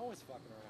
always fucking around.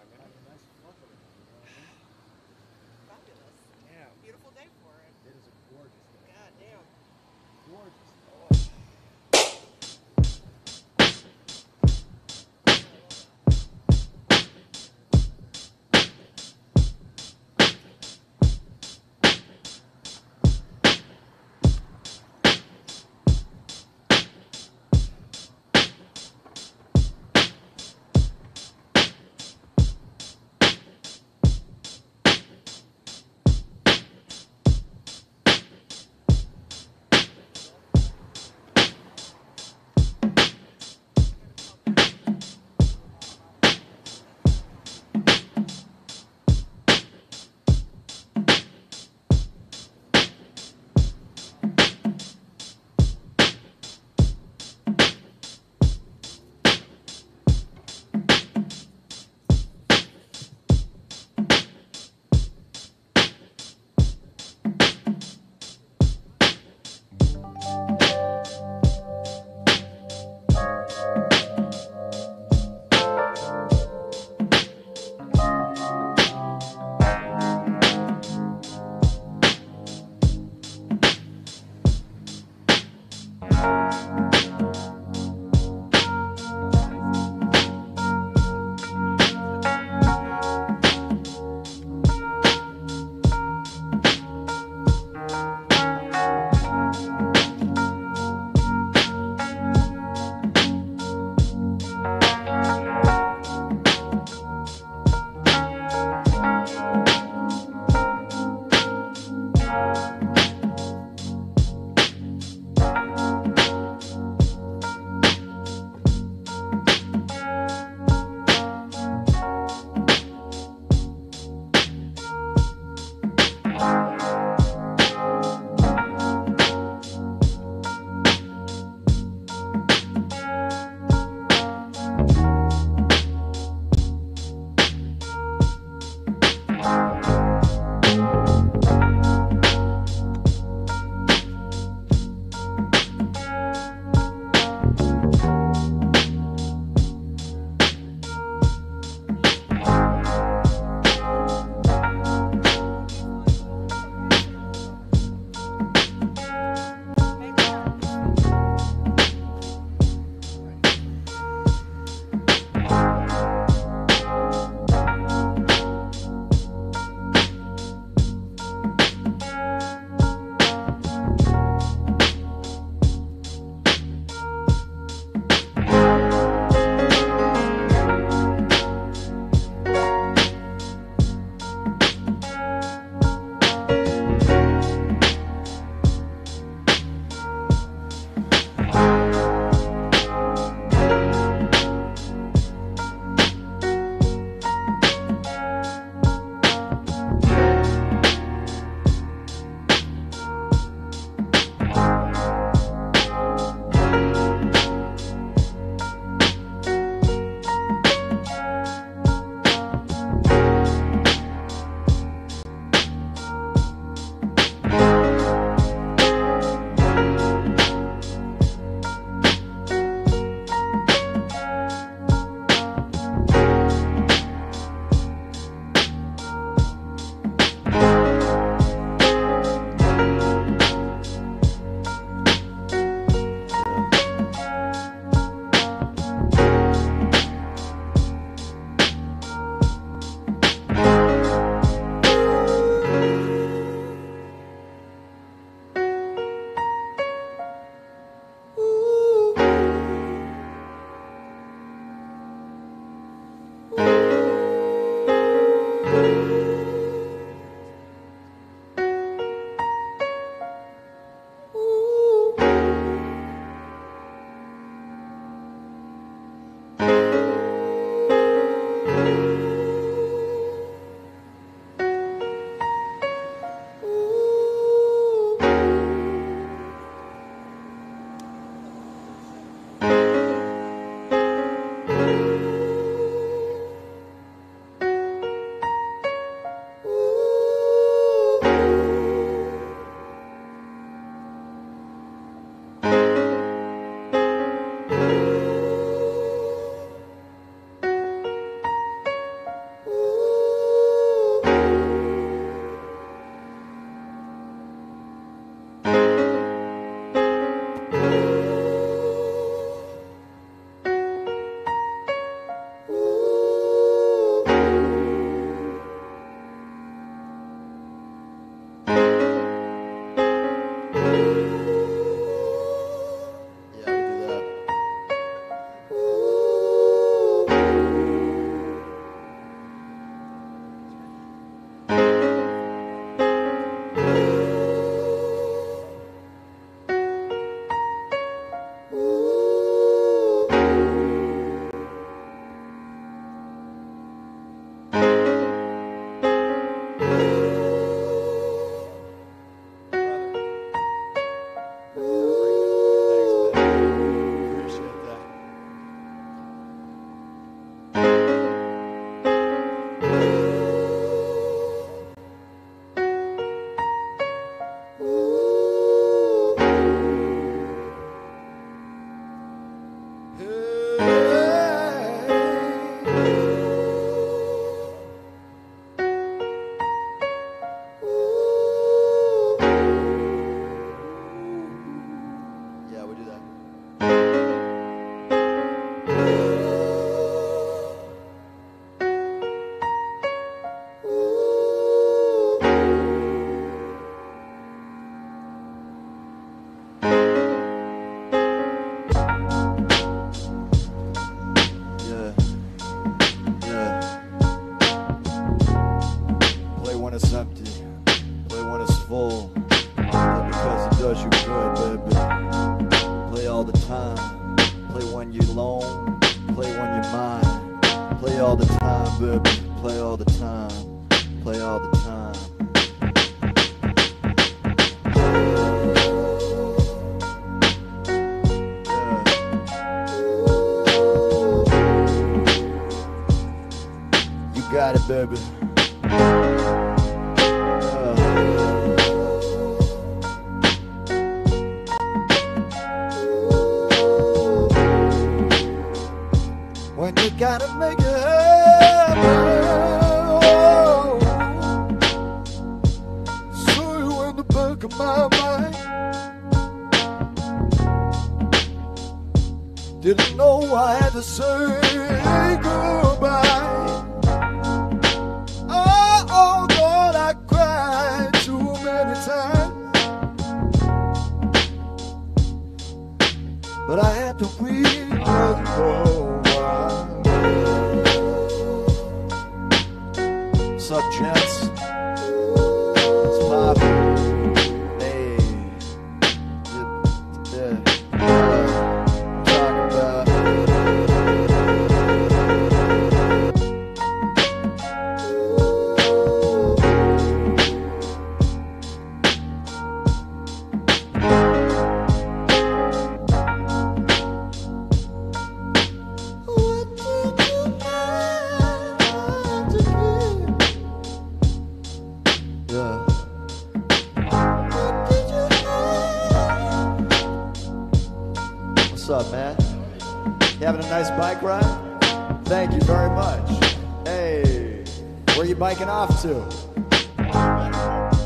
To?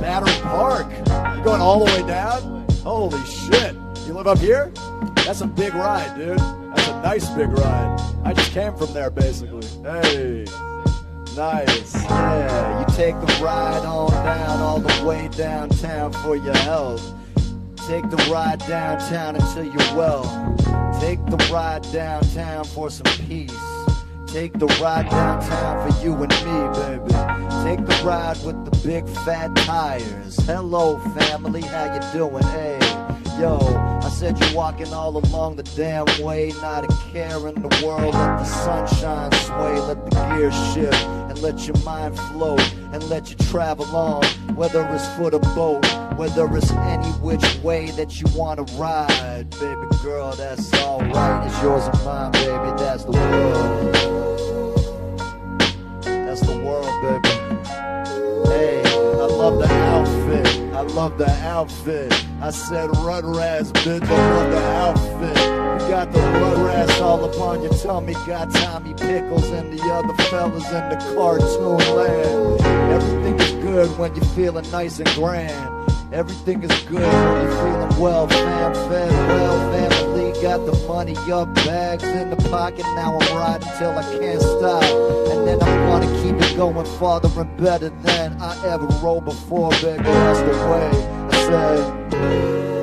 Battery Park. You going all the way down? Holy shit. You live up here? That's a big ride, dude. That's a nice big ride. I just came from there, basically. Hey. Nice. Yeah, you take the ride on down, all the way downtown for your health. Take the ride downtown until you're well. Take the ride downtown for some peace. Take the ride downtown for you and me, baby. Take the ride with the big fat tires. Hello, family, how you doing? Hey, yo, I said you're walking all along the damn way. Not a care in the world. Let the sunshine sway, let the gears shift, and let your mind float, and let you travel on. Whether it's foot or boat, whether it's any which way that you wanna ride, baby girl, that's alright. It's yours and mine, baby. That's the world. Love the outfit. I said Rugrats, bitch. I love the outfit. You got the Rugrats all upon your tummy. Got Tommy Pickles and the other fellas in the cartoon land. Everything is good when you're feeling nice and grand. Everything is good when you're feeling well, fam, fed well, family got the money up, bags in the pocket. Now I'm riding till I can't stop, and then I'm gonna keep it going farther and better than I ever rode before, baby. That's the way I said.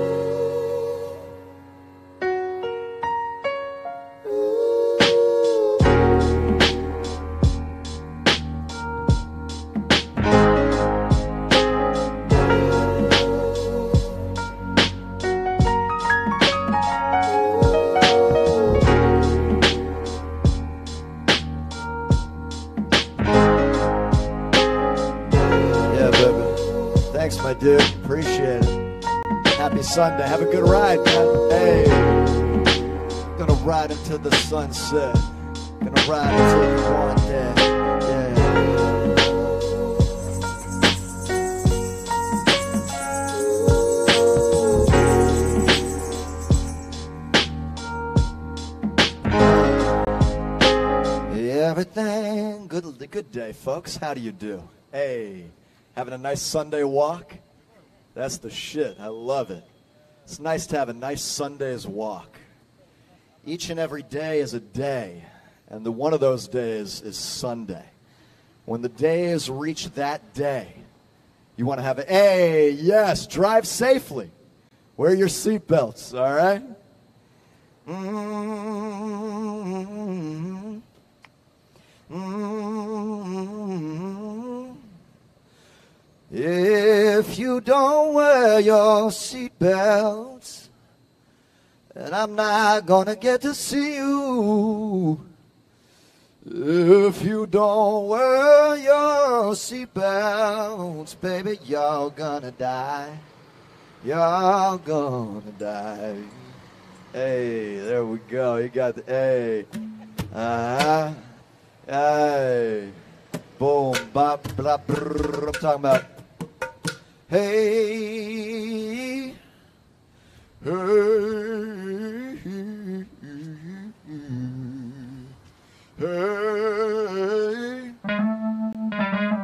Thanks, my dude. Appreciate it. Happy Sunday. Have a good ride, man. Hey. Gonna ride until the sunset. Gonna ride until you want that. Yeah. Everything good, good day, folks. How do you do? Hey, having a nice Sunday walk? That's the shit. I love it. It's nice to have a nice Sunday's walk. Each and every day is a day, and the one of those days is Sunday. When the days reach that day, you want to have a hey, yes, drive safely. Wear your seatbelts, all right? Mm-hmm. Mm-hmm. If you don't wear your seatbelts, and I'm not gonna get to see you. If you don't wear your seatbelts, baby, you're gonna die. You're gonna die. Hey, there we go. You got the hey. Uh-huh. Hey. Boom, bop, blah, brrr. I'm talking about. Hey. Hey. Hey. just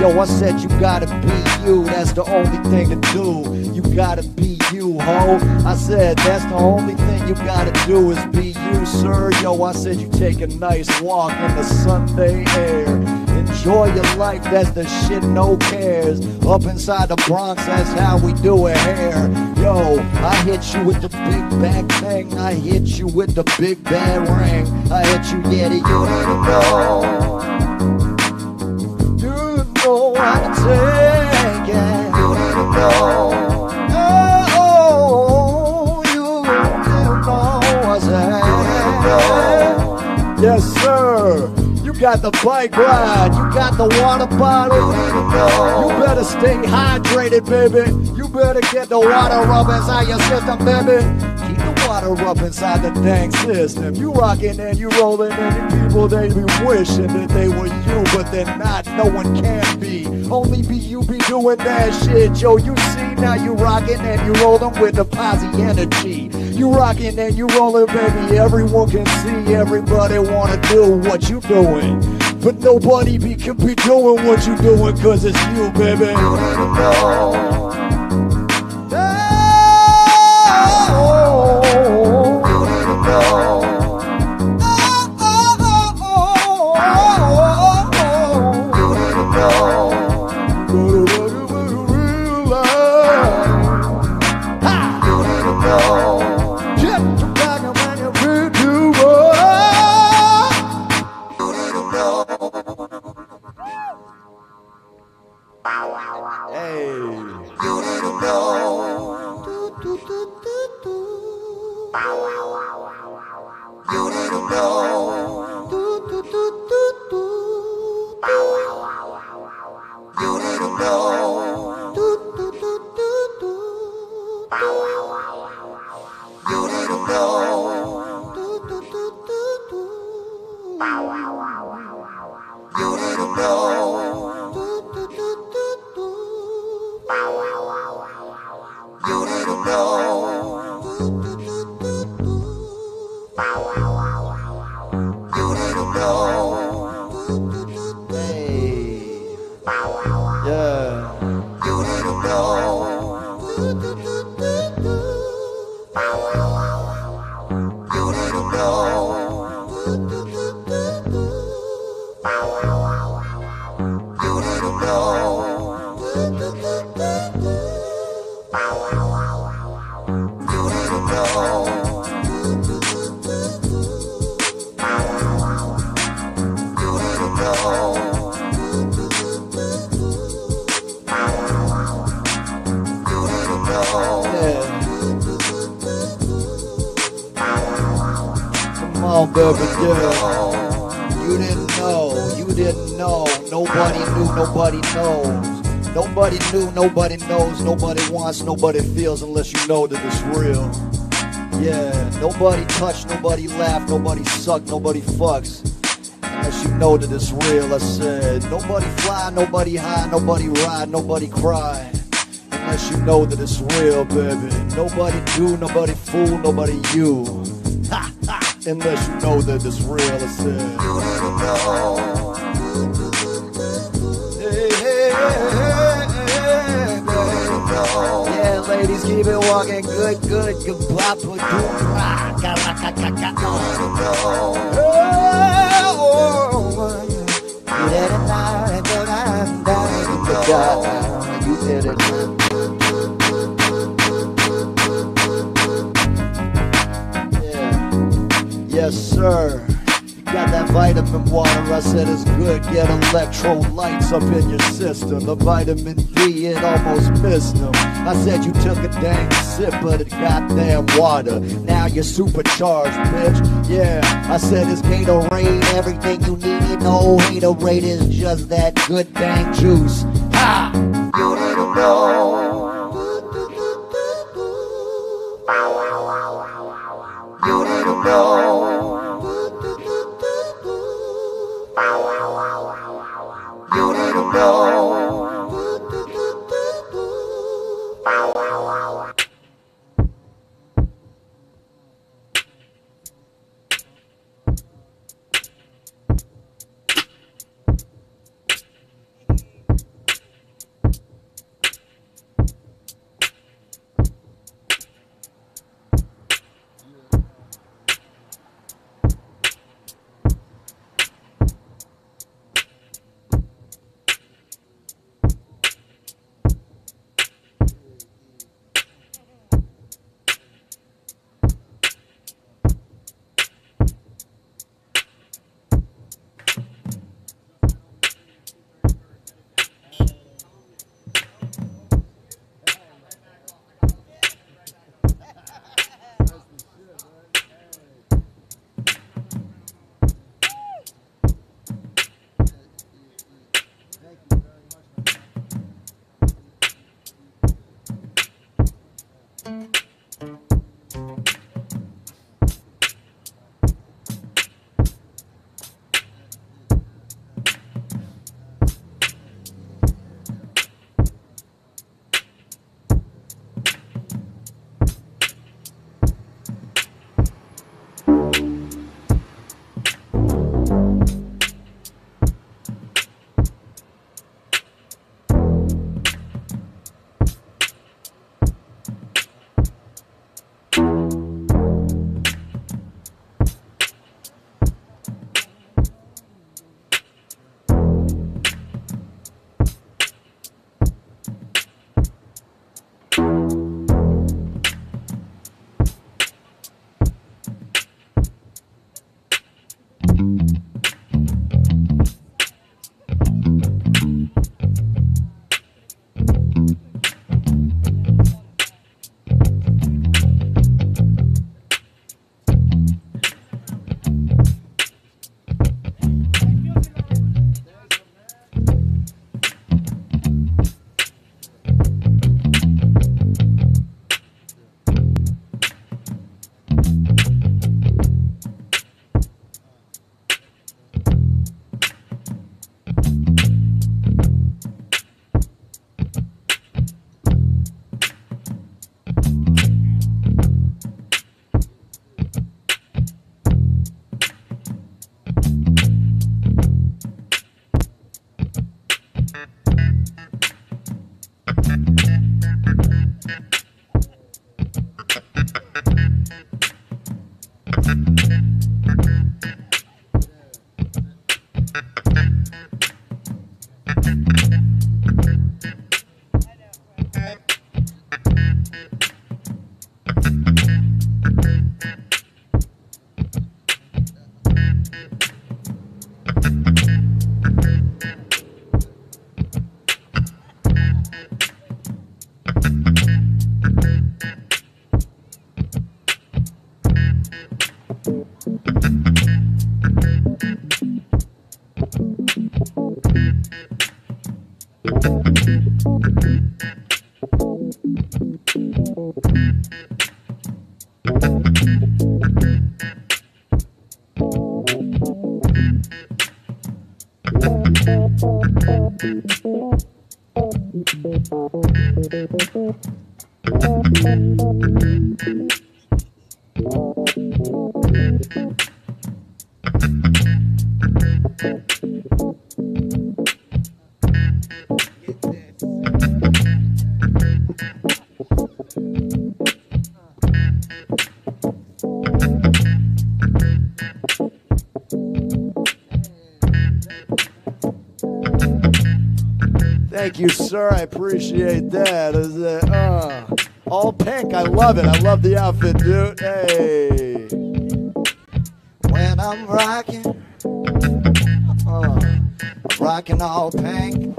Yo, I said you gotta be you. That's the only thing to do. You gotta be you, ho. I said that's the only thing you gotta do is be you, sir. Yo, I said you take a nice walk in the Sunday air. Enjoy your life, that's the shit, no cares. Up inside the Bronx, that's how we do it here. Yo, I hit you with the big bang thing. I hit you with the big bad ring. I hit you, yeah, you didn't know. Didn't know I take it. You know. Oh, you didn't know I said. Yes, sir. You got the bike ride. You got the water bottle. You better stay hydrated, baby. You better get the water up inside your system, baby. Up inside the dang system. You rocking and you rolling, and the people they be wishing that they were you, but they're not. No one can be. Only be you be doing that shit, yo. You see now you rocking and you rolling with the posse energy. You rocking and you rolling, baby. Everyone can see. Everybody wanna do what you doing. But nobody be, can be doing what you doing cause it's you, baby. Nobody feels unless you know that it's real. Yeah, nobody touch, nobody laugh, nobody suck, nobody fucks. Unless you know that it's real, I said. Nobody fly, nobody high, nobody ride, nobody cry. Unless you know that it's real, baby. Nobody do, nobody fool, nobody you. Ha ha! Unless you know that it's real, I said. Hey, hey, Keep it walking. Good, good. Good, papa, do rock. Ga, la, ga, ga, ga. Oh, did it now, and then I'm down. You did it. Yes, sir. You got that vitamin water. I said it's good. Get electrolytes up in your system. The vitamin D, it almost missed them. I said you took a dang sip of the goddamn water. Now you're supercharged, bitch. Yeah, I said it's Gatorade. Everything you need. No haterade is just that good dang juice. Thank you, sir. I appreciate that. Is it, uh, all pink. I love it. I love the outfit, dude. Hey. when I'm rocking. Uh, I'm rocking all pink.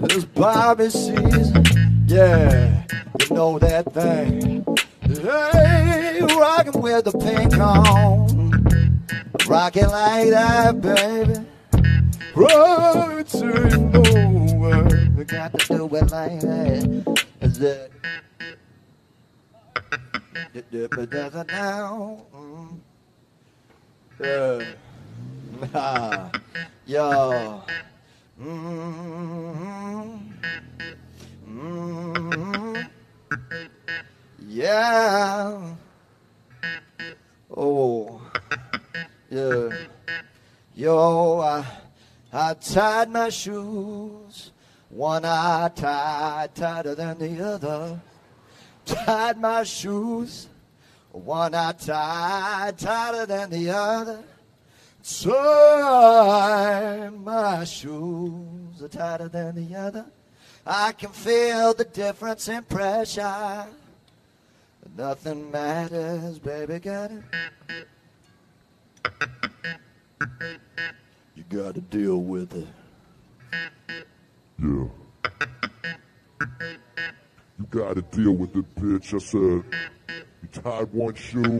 It's Barbie season. Yeah. You know that thing. Hey, rocking with the pink on. Rocking like that, baby. Right to nowhere. We got to do it like that. Is? Dip it does it now. Ah. Yo. Mm-hmm. Mm-hmm. Yeah. Oh. Yeah. Yo, I, I tied my shoes. One eye tied tighter than the other. Tied my shoes. One eye tied tighter than the other. Tie my shoes are tighter than the other. I can feel the difference in pressure. Nothing matters, baby, got it. You got to deal with it. Yeah. You gotta deal with it, bitch. I said, you tied one shoe.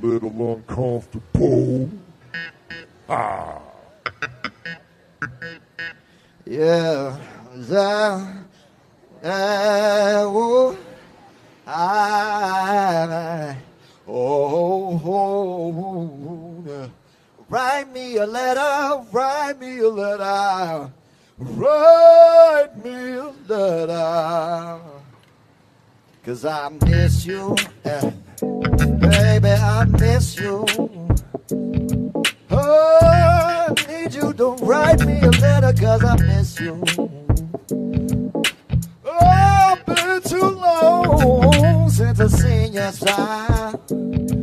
Little uncomfortable. Ah. Yeah, that, uh, ooh, I, oh, oh, oh, write me a letter, write me a letter, write me a letter, cause I miss you, eh, baby, I miss you. Oh, I need you to write me a letter cause I miss you. Oh, been too long since I seen your smile.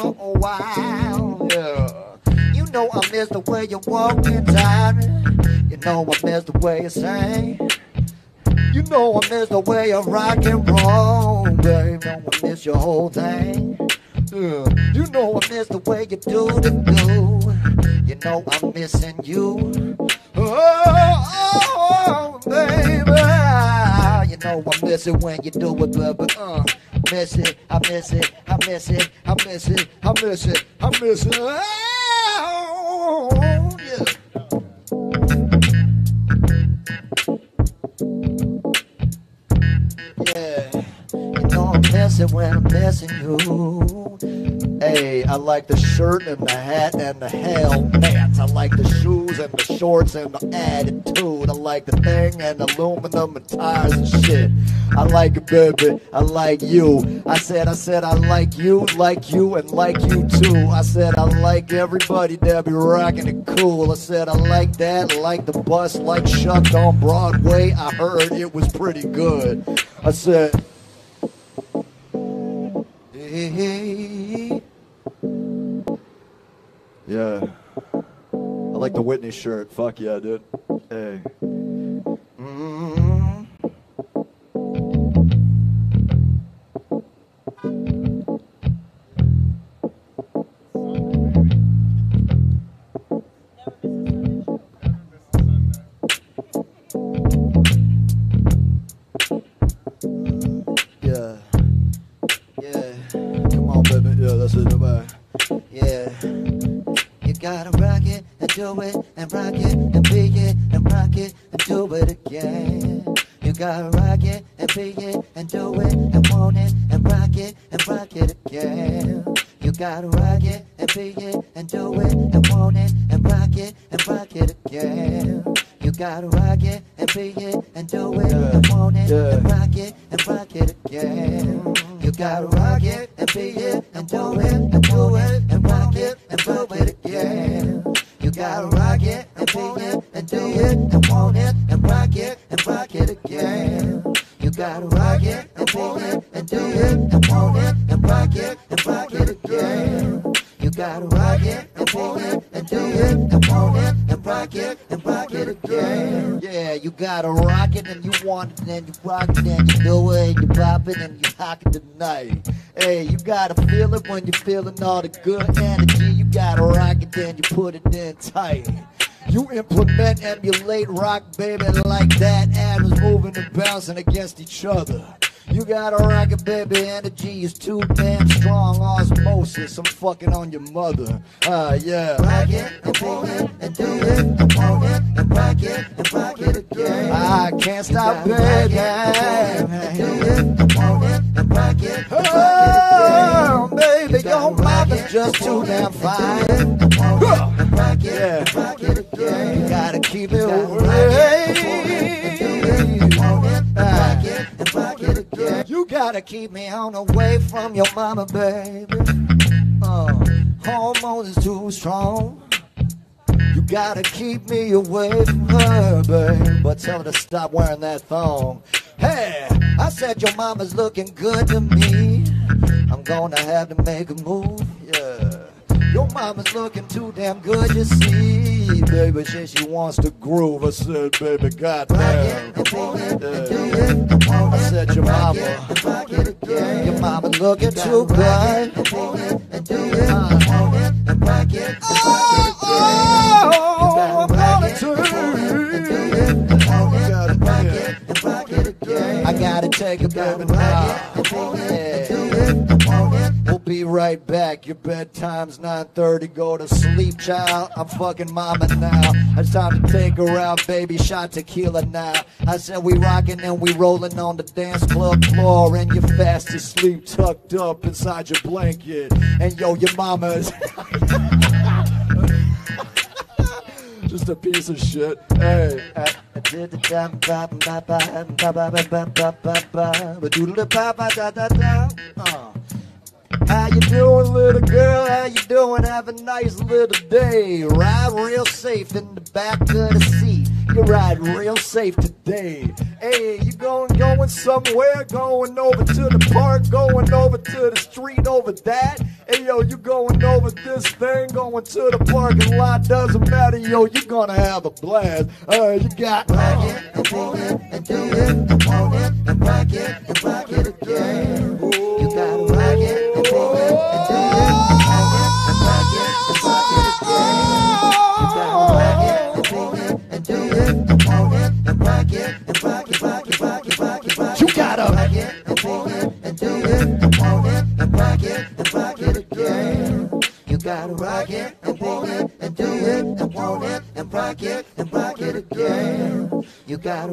For a while. Yeah. You know I miss the way you walk inside me. You know I miss the way you sing. You know I miss the way you rock and roll, babe. Know I miss your whole thing. Yeah. You know I miss the way you do the do. You know I'm missing you. Oh, oh, oh baby. Know I miss it when you do it, baby. Uh, miss it, I miss it, I miss it, I miss it, I miss it, I miss it. Oh, yeah. Yeah, you know I'm missing when I'm missing you. Hey, I like the shirt and the hat and the helmet. I like the shoes and the shorts and the attitude. I like the thing and the aluminum and tires and shit. I like it, baby. I like you. I said, I said, I like you, like you, and like you too. I said, I like everybody that be rocking it cool. I said, I like that, like the bus, like Shucked on Broadway. I heard it was pretty good. I said, Yeah. I like the Whitney shirt. Fuck yeah, dude. Hey. mm, Yeah. Good energy. You gotta rock it, then you put it in tight. You implement, emulate rock, baby, like that. Atoms moving and bouncing against each other. You gotta rock it, baby. Energy is too damn strong. Osmosis, I'm fucking on your mother. Ah, yeah. Rock it and roll it and do it and want it and rock it and rock it again. I can't stop, baby. Do it and want it and rock it and rock it again. Oh, baby, your mama's just too damn fine. And rock it and rock it again. You gotta keep it away. Gotta keep me on away from your mama, baby. Uh, hormones is too strong. You gotta keep me away from her, baby. But tell her to stop wearing that thong. Hey, I said your mama's looking good to me. I'm gonna have to make a move, yeah. Your mama's looking too damn good, you see. Baby, she, she wants to groove. I said, baby, goddamn. Yeah. I said, your mama. Your mama looking too good. Oh, I. I gotta take a baby now. Be right back. Your bedtime's 9:30. Go to sleep, child. I'm fucking mama now. It's time to take her out, baby. Shot tequila now. I said we rocking and we rolling on the dance club floor, and you're fast asleep, tucked up inside your blanket. And yo, your mama's just a piece of shit. Hey. Uh. How you doing, little girl? How you doing? Have a nice little day. Ride real safe in the back of the seat. You ride real safe today. Hey, you going going somewhere? Going over to the park? Going over to the street over that? Hey yo, you going over this thing? Going to the parking lot? Doesn't matter, yo. You're gonna have a blast. Uh, you got rock it and roll it and do it and want it and rock it and rock it again. You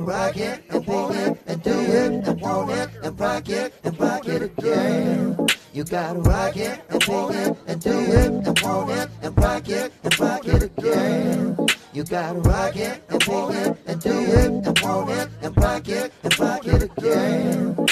rock it and roll it and do it and want it and rock it and rock it again. You gotta rock it and roll it and do it and want it and rock it and rock it again. You gotta rock it and roll it and do it and want it and rock it and rock it again.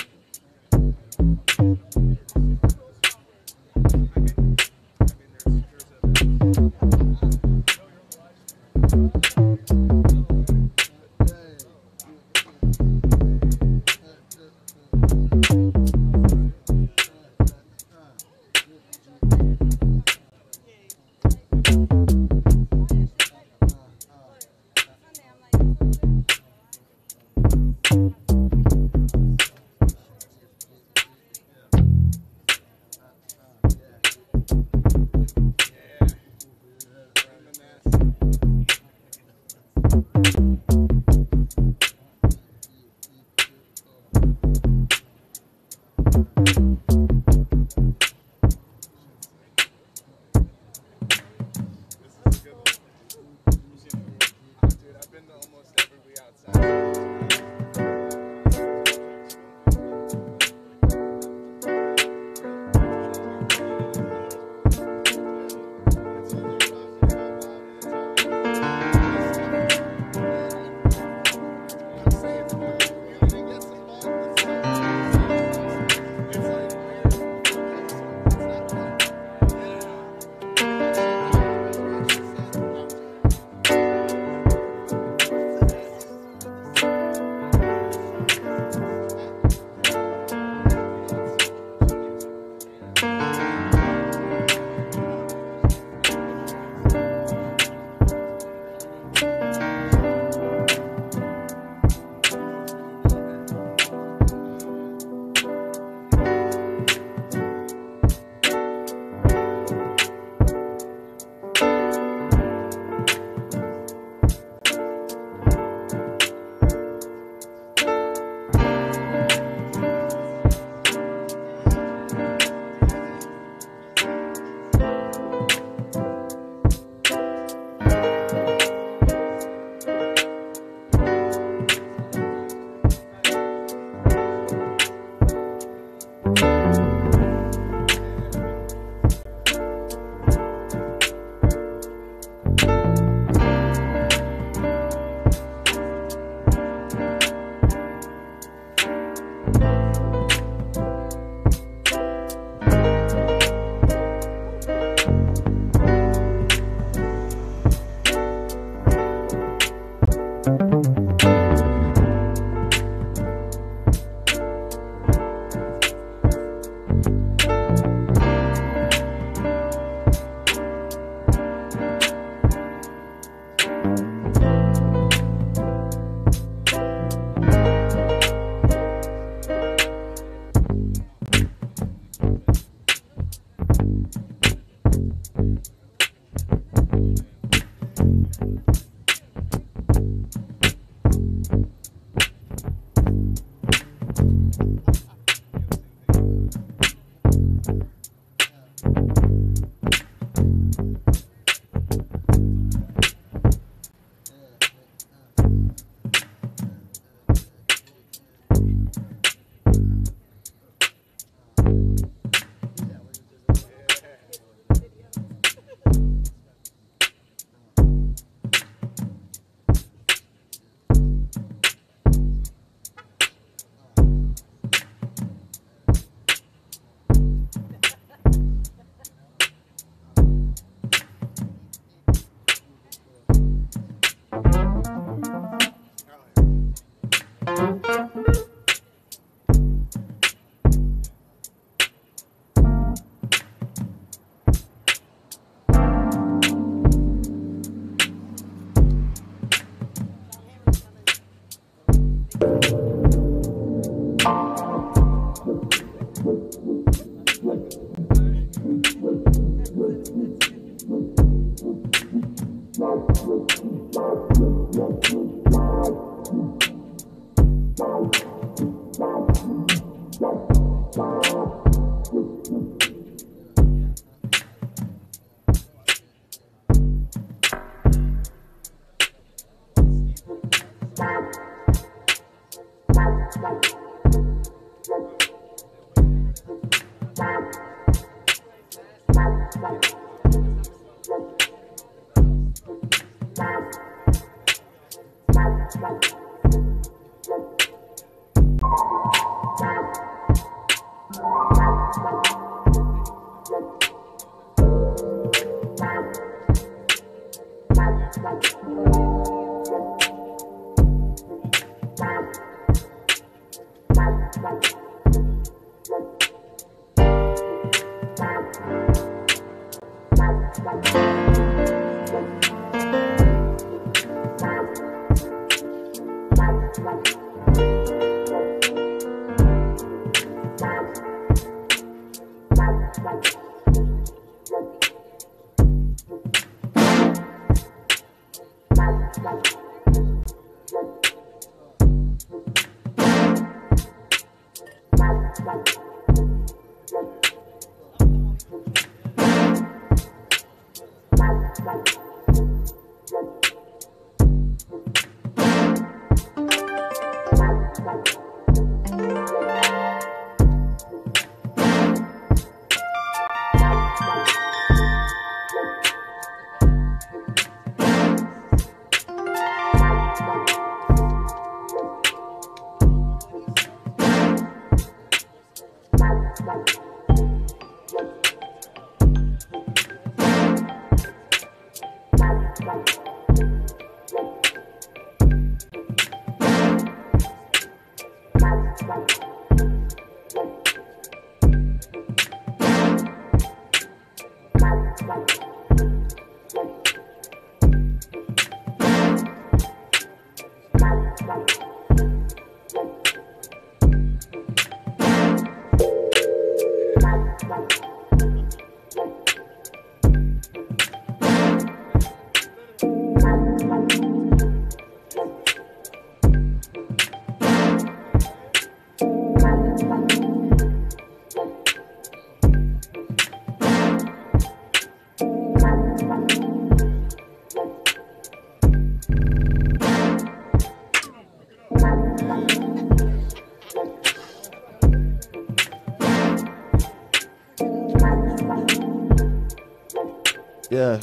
Yeah.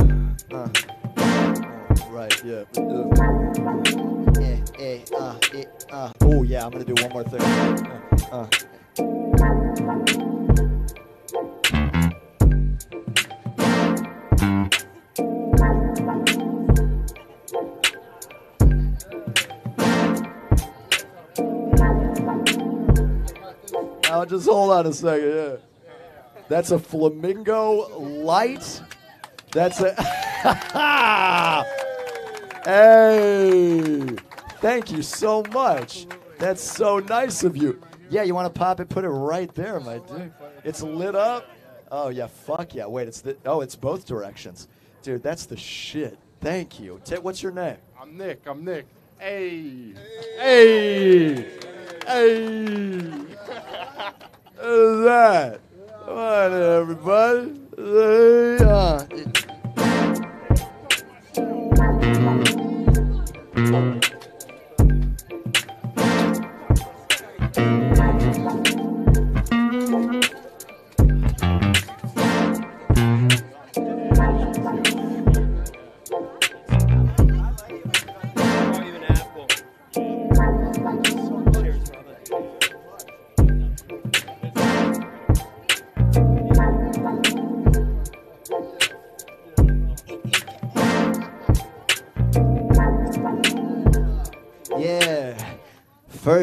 Uh. Right, yeah. Uh. Eh, eh, uh, eh, uh. Oh, yeah, I'm gonna do one more thing. Uh, uh. Now, just hold on a second, yeah. That's a flamingo light. That's a. hey! Thank you so much. That's so nice of you. Yeah, you want to pop it? Put it right there, my dude. It's lit up. Oh yeah, fuck yeah. Wait, it's the. Oh, it's both directions, dude. That's the shit. Thank you. Ta- what's your name? I'm Nick. I'm Nick. Hey. Hey! Hey! Who's that? Come on, everybody. Uh,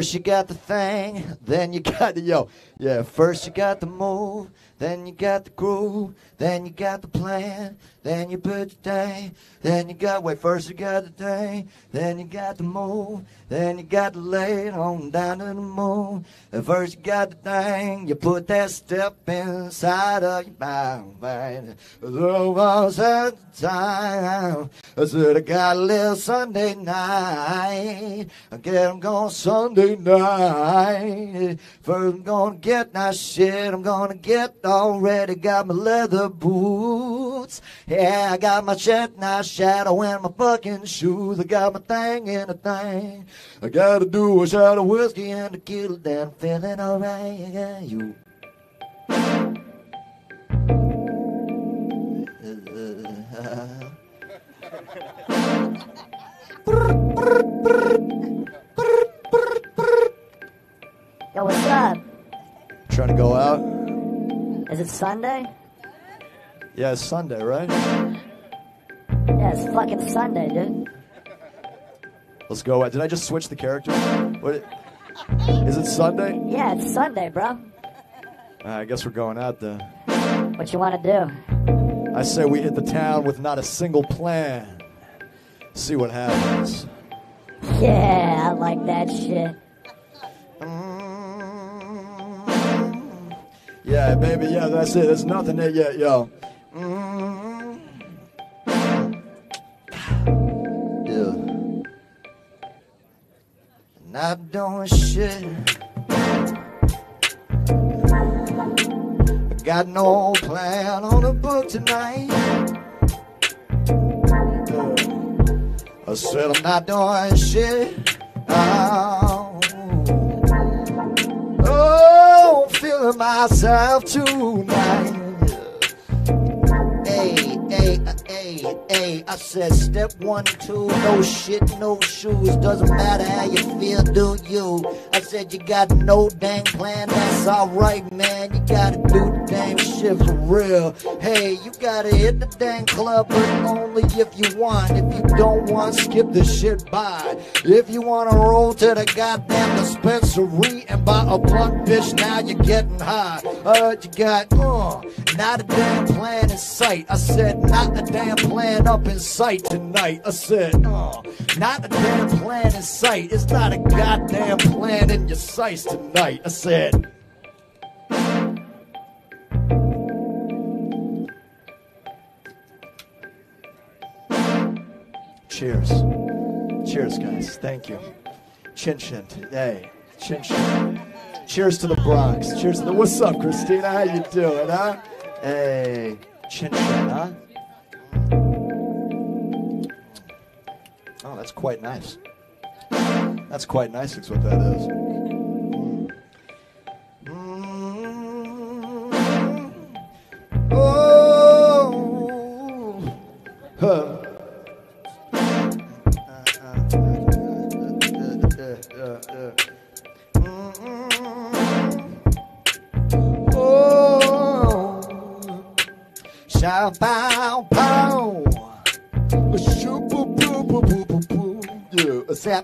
First you got the thing, then you got the yo. Yeah, first you got the move, Then you got the groove, then you got the plan, then you put the thing, then you got, wait, first you got the thing, then you got the move, then you got to lay it on down to the moon. And first you got the thing, you put that step inside of your mind, right? There was a time, I said I got a little Sunday night, I get I'm going Sunday night. First I'm gonna get that shit, I'm gonna get already got my leather boots. Yeah, I got my shit, not shadow and my fucking shoes. I got my thing in a thing. I gotta do a shot of whiskey and a tequila, then I'm feeling alright. Yeah, you. Yo, what's up? Trying to go out? Is it Sunday? Yeah, it's Sunday, right? Yeah, it's fucking Sunday, dude. Let's go. Did I just switch the character? What? Is it Sunday? Yeah, it's Sunday, bro. I guess we're going out then. What you want to do? I say we hit the town with not a single plan. See what happens. Yeah, I like that shit. Mm. Yeah, baby, yeah, that's it. There's nothing there yet, yo. Mm. Yeah. Not doing shit. I got no plan on the book tonight. Yeah. I said I'm not doing shit. Oh, myself tonight. Hey, I said step one, two, no shit, no shoes. Doesn't matter how you feel, do you? I said you got no dang plan, that's alright, man. You gotta do the dang shit for real. Hey, you gotta hit the dang club, but only if you want. If you don't want, skip the shit by. If you wanna roll to the goddamn dispensary and buy a blunt fish, now you're getting high. Uh, you got, uh, not a damn plan in sight. I said, not a damn plan up in sight tonight. I said, not a damn plan in sight. It's not a goddamn plan in your sights tonight. I said, Cheers. Cheers, guys. Thank you. Chin chin. Hey, chin chin. Cheers to the Bronx. Cheers to the. What's up, Christina? How you doing, huh? Hey, chin chin, huh? That's quite nice. That's quite nice. Is what that is.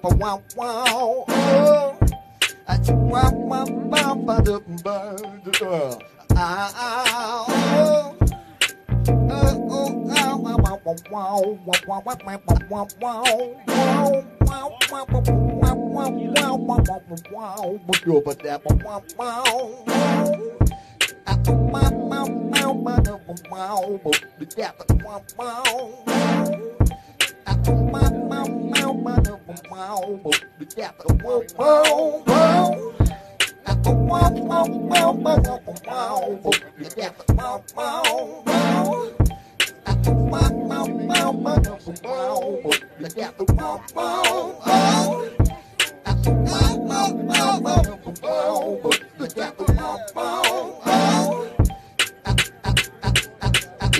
Yeah, a wow wow. Oh, a wow wow wow ba da ba da. Ah ah oh. Oh oh ow wow wow wow wow wow wow wow wow wow wow. Wow, wow, wow,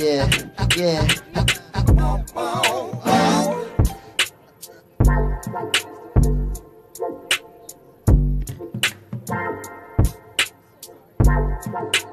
yeah, yeah. Thank you.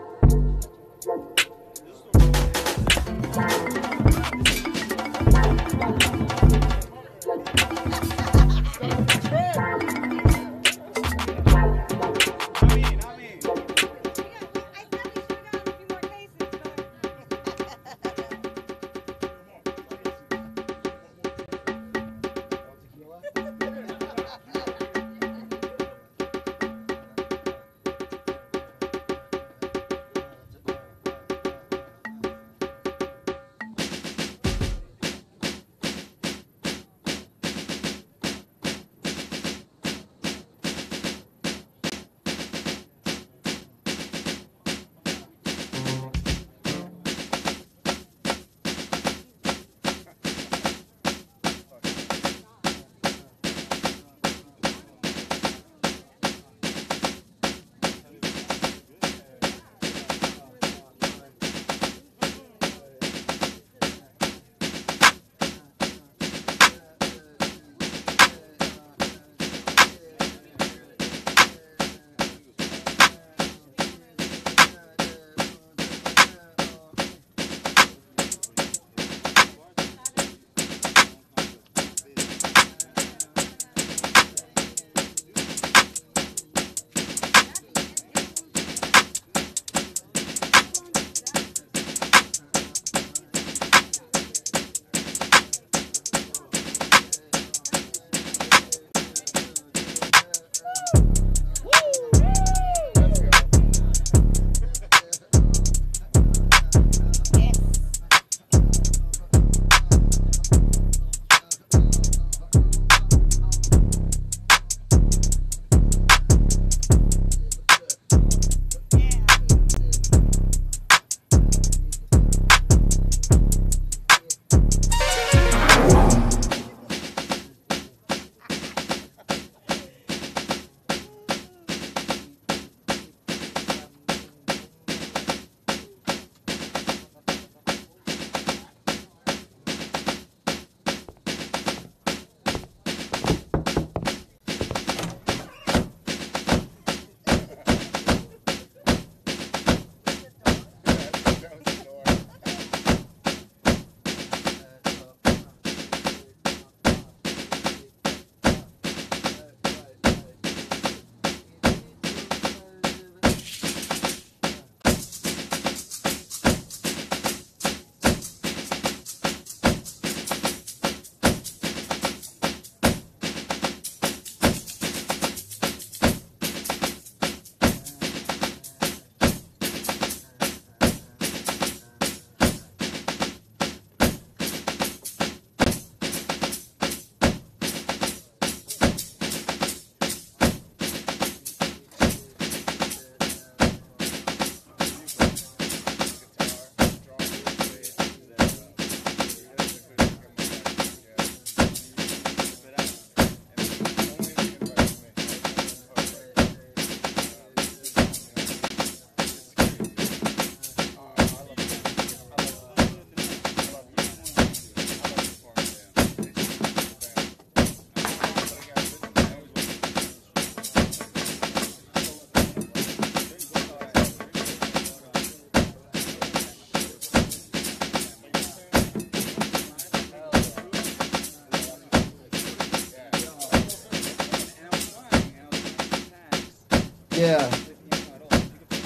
Yeah.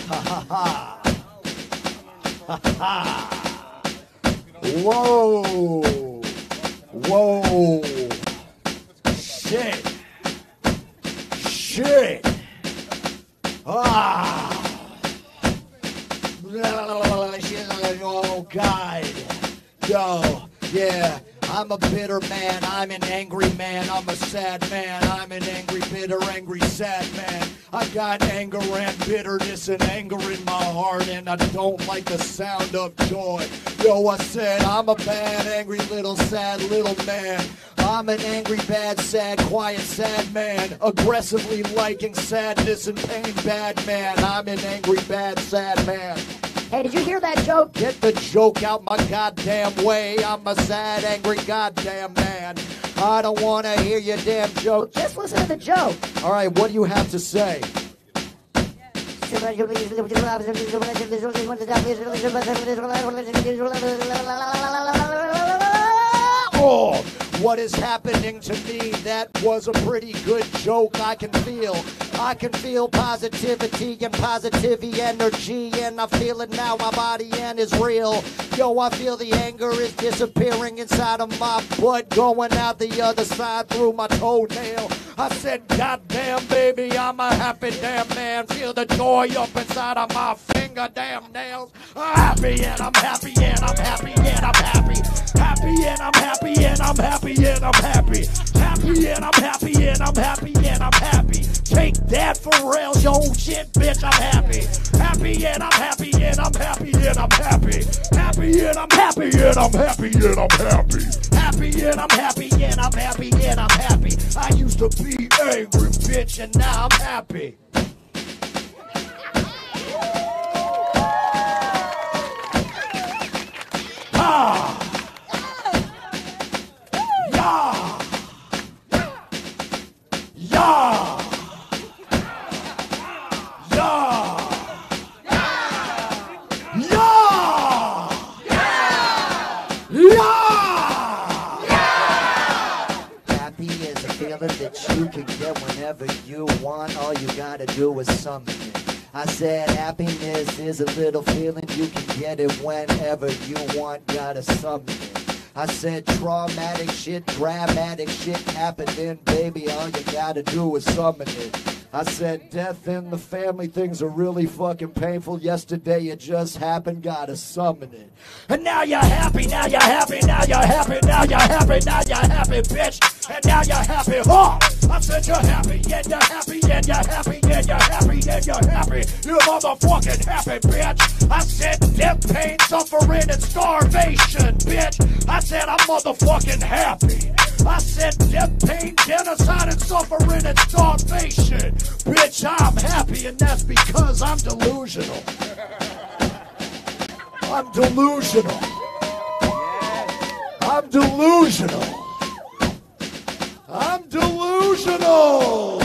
Ha ha ha. Ha ha. Whoa. Whoa. Bitterness and anger in my heart, and I don't like the sound of joy. Yo, I said I'm a bad, angry, little, sad little man. I'm an angry, bad, sad, quiet, sad man. Aggressively liking sadness and pain, bad man. I'm an angry, bad, sad man. Hey, did you hear that joke? Get the joke out my goddamn way. I'm a sad, angry, goddamn man. I don't want to hear your damn joke. Just listen to the joke. All right, what do you have to say? Oh, what is happening to me? That was a pretty good joke. I can feel, I can feel positivity and positivity energy, and I feel it now. My body and is real. Yo, I feel the anger is disappearing inside of my butt, going out the other side through my toenail. I said, goddamn baby, I'm a happy damn man. Feel the joy up inside of my finger damn nails. I'm happy and I'm happy and I'm happy and I'm happy. Happy and I'm happy and I'm happy and I'm happy. Happy and I'm happy and I'm happy and I'm happy. Take that for real, yo shit, bitch, I'm happy. Happy and I'm happy and I'm happy and I'm happy. Happy and I'm happy and I'm happy and I'm happy. Happy and I'm happy and I'm happy and I'm happy. I used to be angry, bitch, and now I'm happy. I said happiness is a little feeling you can get it whenever you want. Gotta summon it. I said traumatic shit, dramatic shit happening, baby. All you gotta do is summon it. I said death in the family, things are really fucking painful. Yesterday it just happened, gotta summon it. And now you're happy, now you're happy, now you're happy, now you're happy, now you're happy, bitch. And now you're happy, huh? I said you're happy, and you're happy, and you're happy, and you're happy, and you're happy. You motherfucking happy, bitch. I said death, pain, suffering, and starvation, bitch. I said I'm motherfucking happy. I said death, pain, genocide, and suffering, and starvation. Bitch, I'm happy, and that's because I'm delusional. I'm delusional. I'm delusional. I'm delusional.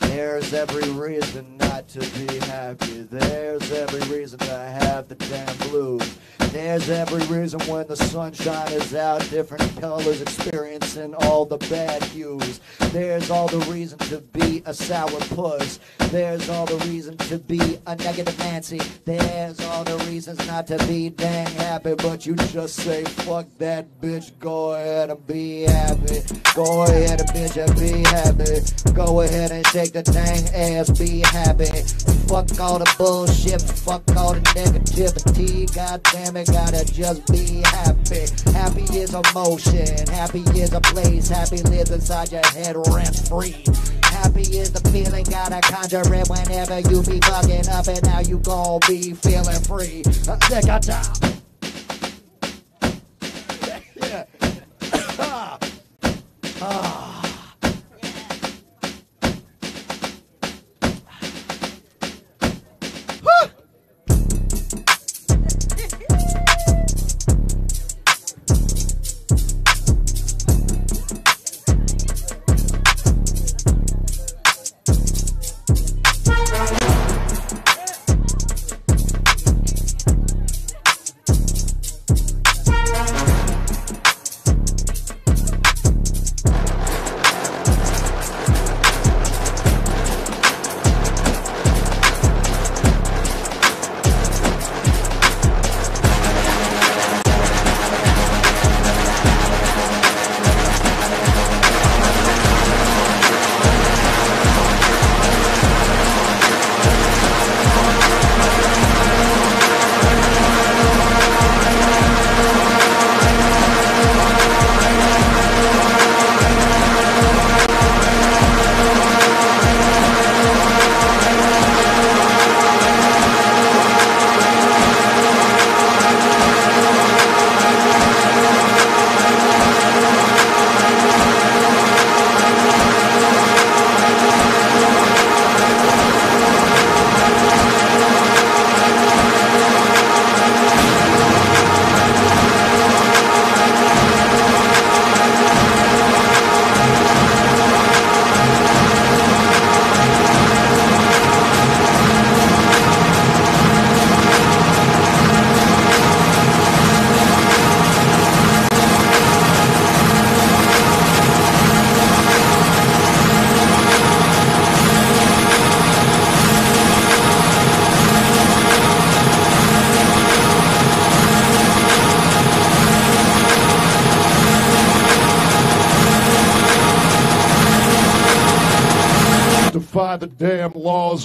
There's every reason not to be happy. There's every reason to have the damn blues. There's every reason when the sunshine is out, different colors experiencing all the bad hues. There's all the reason to be a sour puss. There's all the reason to be a negative Nancy. There's all the reasons not to be dang happy, but you just say, fuck that bitch, go ahead and be happy. Go ahead and bitch and be happy. Go ahead and shake the dang ass, be happy. Fuck all the bullshit, fuck all the negativity. God damn it, gotta just be happy. Happy is emotion, happy is a place, happy lives inside your head rent free. Happy is the feeling, gotta conjure it whenever you be fucking up, and now you gon' be feeling free. Take a time.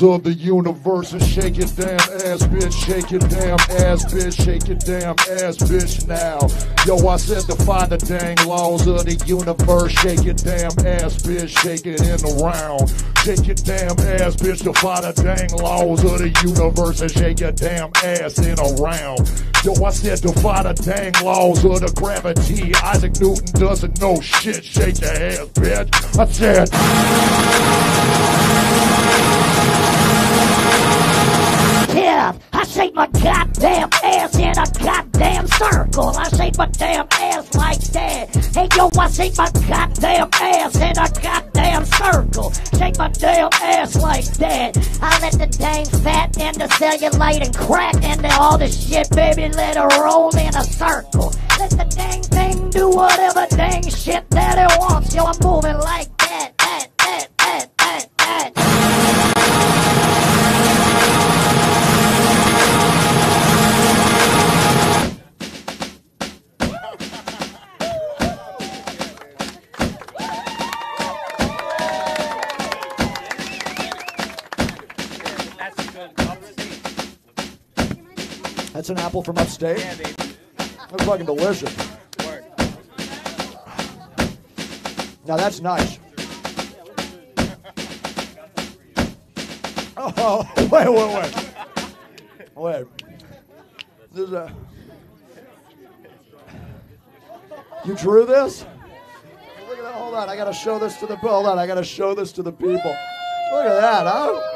Of the universe and shake your damn ass, bitch. Shake your damn ass, bitch. Shake your damn ass, bitch. Now, yo, I said defy the dang laws of the universe. Shake your damn ass, bitch. Shake it in the round. Shake your damn ass, bitch. Defy the dang laws of the universe and shake your damn ass in a round. Yo, I said defy the dang laws of the gravity. Isaac Newton doesn't know shit. Shake your ass, bitch. I said. Yeah, I shake my goddamn ass in a goddamn circle. I shake my damn ass like that. Hey yo, I shake my goddamn ass in a goddamn circle. Shake my damn ass like that. I let the dang fat and the cellulite and crack into all the shit, baby. Let it roll in a circle. Let the dang thing do whatever dang shit that it wants. Yo, I'm moving like that, that, that, that, that, that. An apple from upstate. That's fucking delicious. Now that's nice. Oh, wait, wait, wait. Wait. This is a. You drew this? Look at that. Hold on. I got to show this to the. Hold on. I got to show this to the people. Look at that, huh?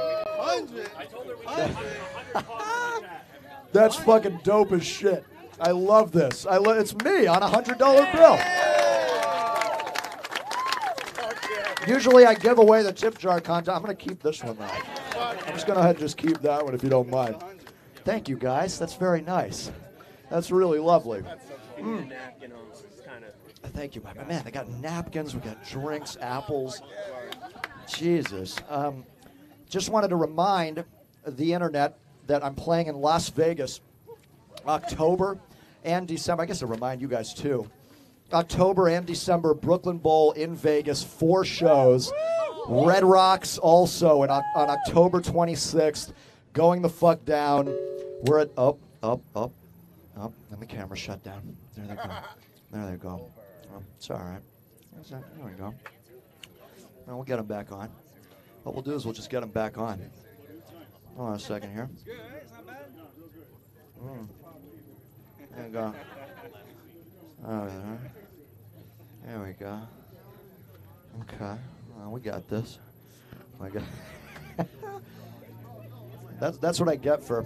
That's fucking dope as shit. I love this. I lo- it's me on a hundred dollar bill. Usually I give away the tip jar content. I'm gonna keep this one though. I'm just gonna ahead and just keep that one if you don't mind. Thank you guys. That's very nice. That's really lovely. Mm. Thank you, my man. They got napkins. We got drinks, apples. Jesus. Um, just wanted to remind the internet that I'm playing in Las Vegas October and December. I guess to remind you guys too. October and December, Brooklyn Bowl in Vegas, four shows. Red Rocks also in, on October 26th, going the fuck down. We're at up, up, up, up, and the camera shut down. There they go. There they go. Oh, it's all right. There we go. Now we'll get them back on. What we'll do is we'll just get them back on. Hold on a second here. Mm. There we go. There. There we go. Okay. Well, we got this. I got that's that's what I get for.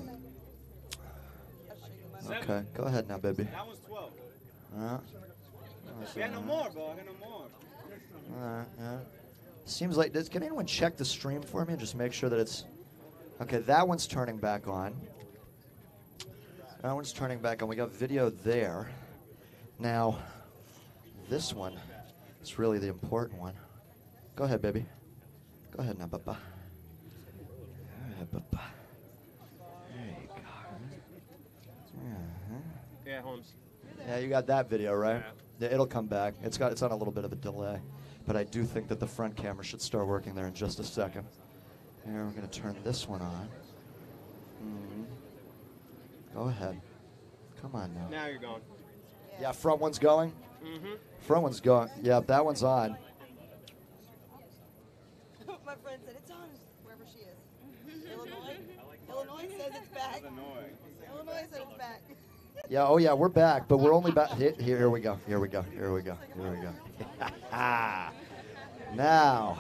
Okay, go ahead now, baby. That was 12. Uh, I got no more, bro. I got no more. Alright, yeah. Seems like does can anyone check the stream for me and just make sure that it's okay, that one's turning back on. That one's turning back on. We got video there. Now, this one is really the important one. Go ahead, baby. Go ahead now, Papa. Papa. There you go. Uh-huh. Yeah, Holmes. Yeah, you got that video, right? Yeah, it'll come back. It's got it's on a little bit of a delay, but I do think that the front camera should start working there in just a second. Here, we're gonna turn this one on. Mhm. Go ahead. Come on now. Now you're going. Yeah, front one's going. Mm-hmm. Front one's going. Yeah, that one's on. My friend said it's on wherever she is. Illinois. Illinois says it's back. Illinois said it's back. Yeah, oh yeah, we're back, but we're only back. Here, here we go. Here we go. Here we go. Here we go. now,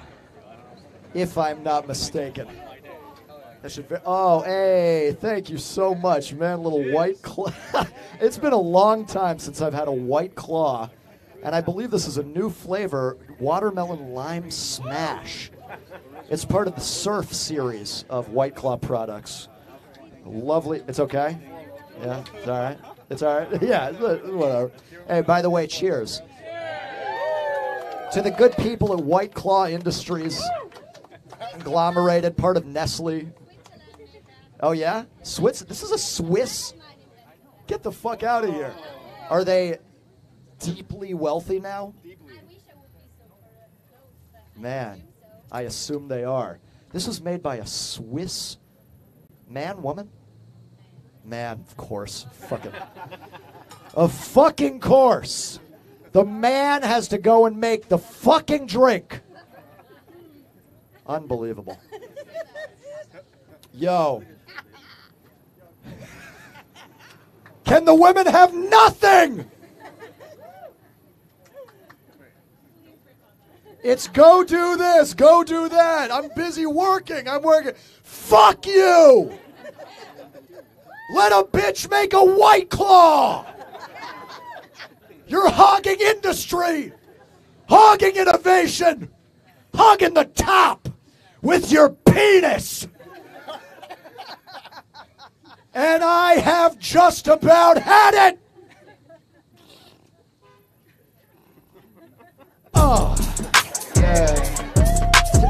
if I'm not mistaken, that should. Be, oh, hey, thank you so much, man. Little white claw. it's been a long time since I've had a white claw, and I believe this is a new flavor: watermelon lime smash. It's part of the Surf series of White Claw products. Lovely. It's okay. Yeah, it's all right. It's all right. Yeah, uh, whatever. Hey, by the way, cheers to the good people at White Claw Industries, conglomerated, part of Nestle. Oh yeah, Swiss. This is a Swiss. Get the fuck out of here. Are they deeply wealthy now? Man, I assume they are. This was made by a Swiss man, woman? Man, of course. Fucking. Of fucking course. The man has to go and make the fucking drink. Unbelievable. Yo. Can the women have nothing? It's go do this, go do that. I'm busy working. I'm working. Fuck you. Let a bitch make a white claw. You're hogging industry, hogging innovation, hogging the top with your penis. And I have just about had it. Oh, yeah.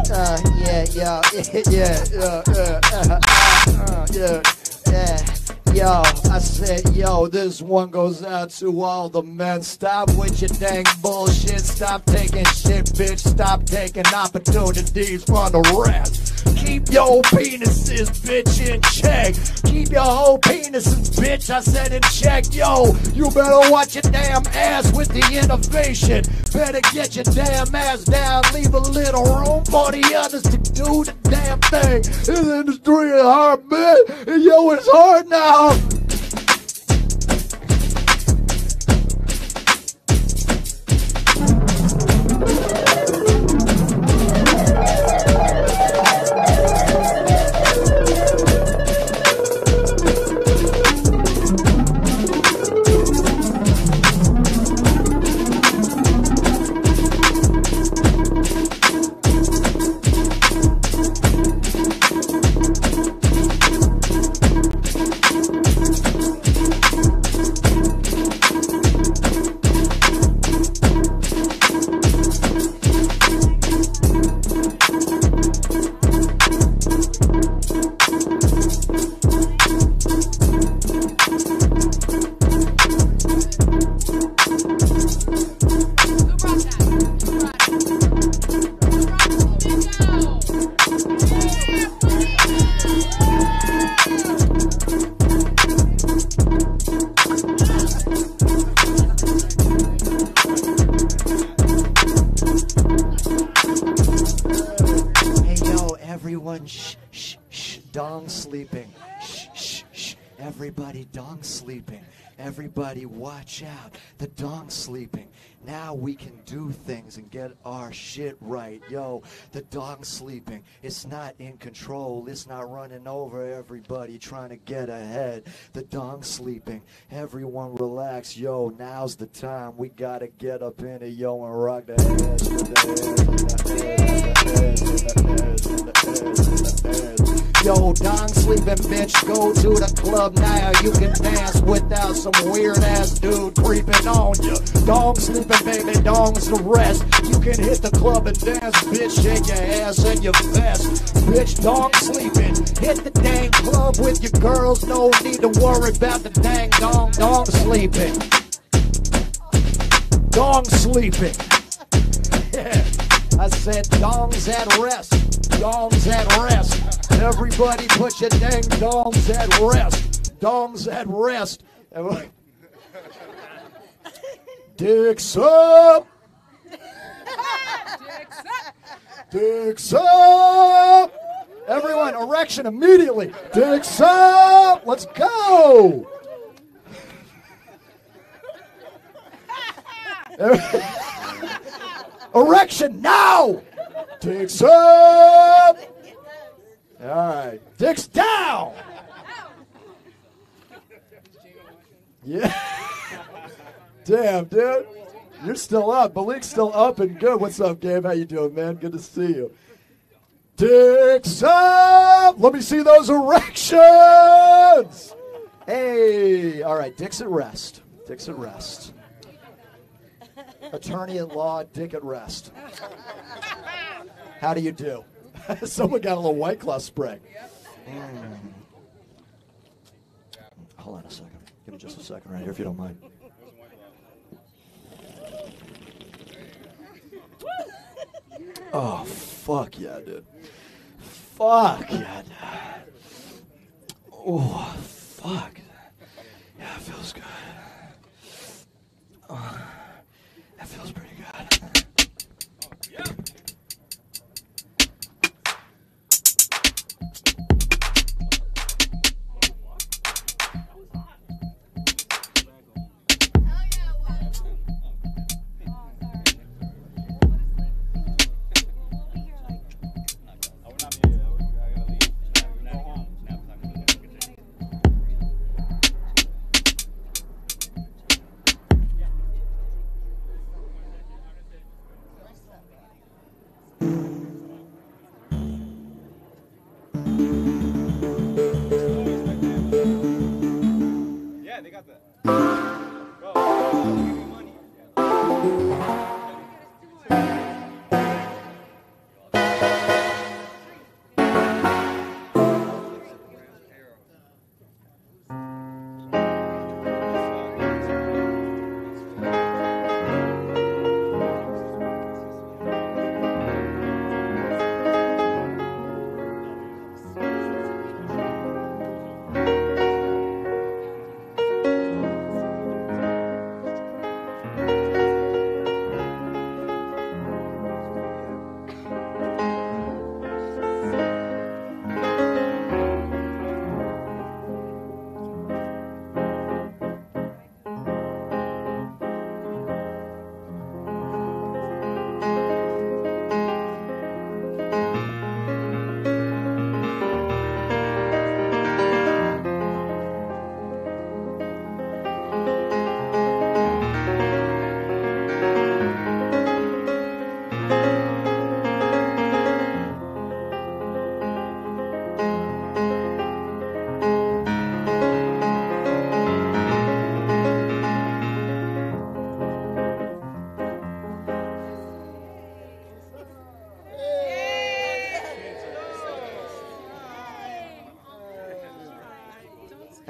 Uh, yeah, yeah, yeah, yeah, uh, uh, uh, yeah, yeah. Yo, I said, yo, this one goes out to all the men. Stop with your dang bullshit. Stop taking shit, bitch. Stop taking opportunities from the rest. Keep your penises, bitch, in check. Keep your whole penises, bitch. I said in check. Yo, you better watch your damn ass with the innovation. Better get your damn ass down. Leave a little room for the others to do the damn thing. This industry is hard, man. And yo, it's hard now. Hey everyone, shh, shh, shh, dong sleeping. Shh, shh, shh, everybody dong sleeping. Everybody watch out, the dong sleeping. Now we can do things and get our shit right. Yo, the dong sleeping. It's not in control. It's not running over everybody trying to get ahead. The dong sleeping. Everyone relax. Yo, now's the time. We gotta get up in it, yo, and rock the ass. Yo, dong sleeping bitch, go to the club now. You can dance without some weird ass dude creeping on you. Dong sleeping, baby, dong's the rest. You can hit the club and dance, bitch, shake your ass and your vest. Bitch, dong sleeping, hit the dang club with your girls. No need to worry about the dang dong, dong sleeping. Dong sleeping. Yeah. I said dongs at rest. Dongs at rest. Everybody put your dang dongs at rest. Dongs at rest. Everybody- Dicks up. Dicks up. Everyone, erection immediately. Dicks up. Let's go. Erection now! Dicks up! All right. Dicks down! Yeah. Damn, dude. You're still up. Malik's still up and good. What's up, Gabe? How you doing, man? Good to see you. Dicks up! Let me see those erections! Hey! All right, dicks at rest. Dicks at rest. Attorney at law, dick at rest. How do you do? Someone got a little white claw spray. Mm. Hold on a second. Give me just a second right here, if you don't mind. Oh, fuck yeah, dude. fuck. Yeah. Oh, fuck. Yeah, it feels good. Uh, oh, that feels pretty good. Oh, yeah,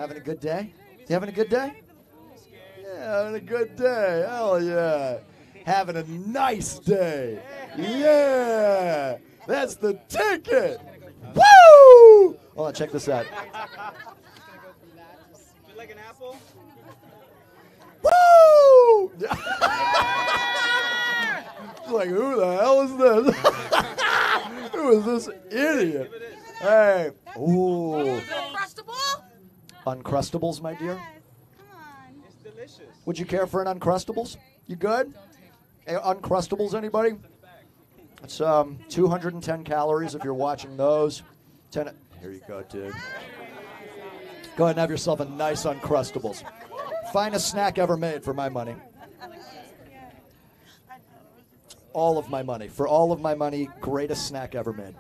Having a good day? You having a good day? Yeah, having a good day. Hell yeah. Having a nice day. Yeah. That's the ticket. Woo! Hold on, check this out. Like an apple? Woo! like, who the hell is this? who is this idiot? Hey. Ooh. Uncrustable? Uncrustables, my dear? Come on. It's delicious. Would you care for an Uncrustables? You good? Uncrustables, anybody? It's um 210 calories if you're watching those. 10. Here you go, dude. Go ahead and have yourself a nice Uncrustables. Finest snack ever made for my money. All of my money. For all of my money, greatest snack ever made.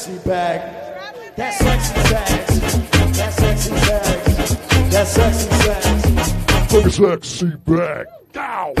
sexy bag. That sexy bag. That sexy bag. That sexy bag. That sexy bag. That sexy bag. Ow.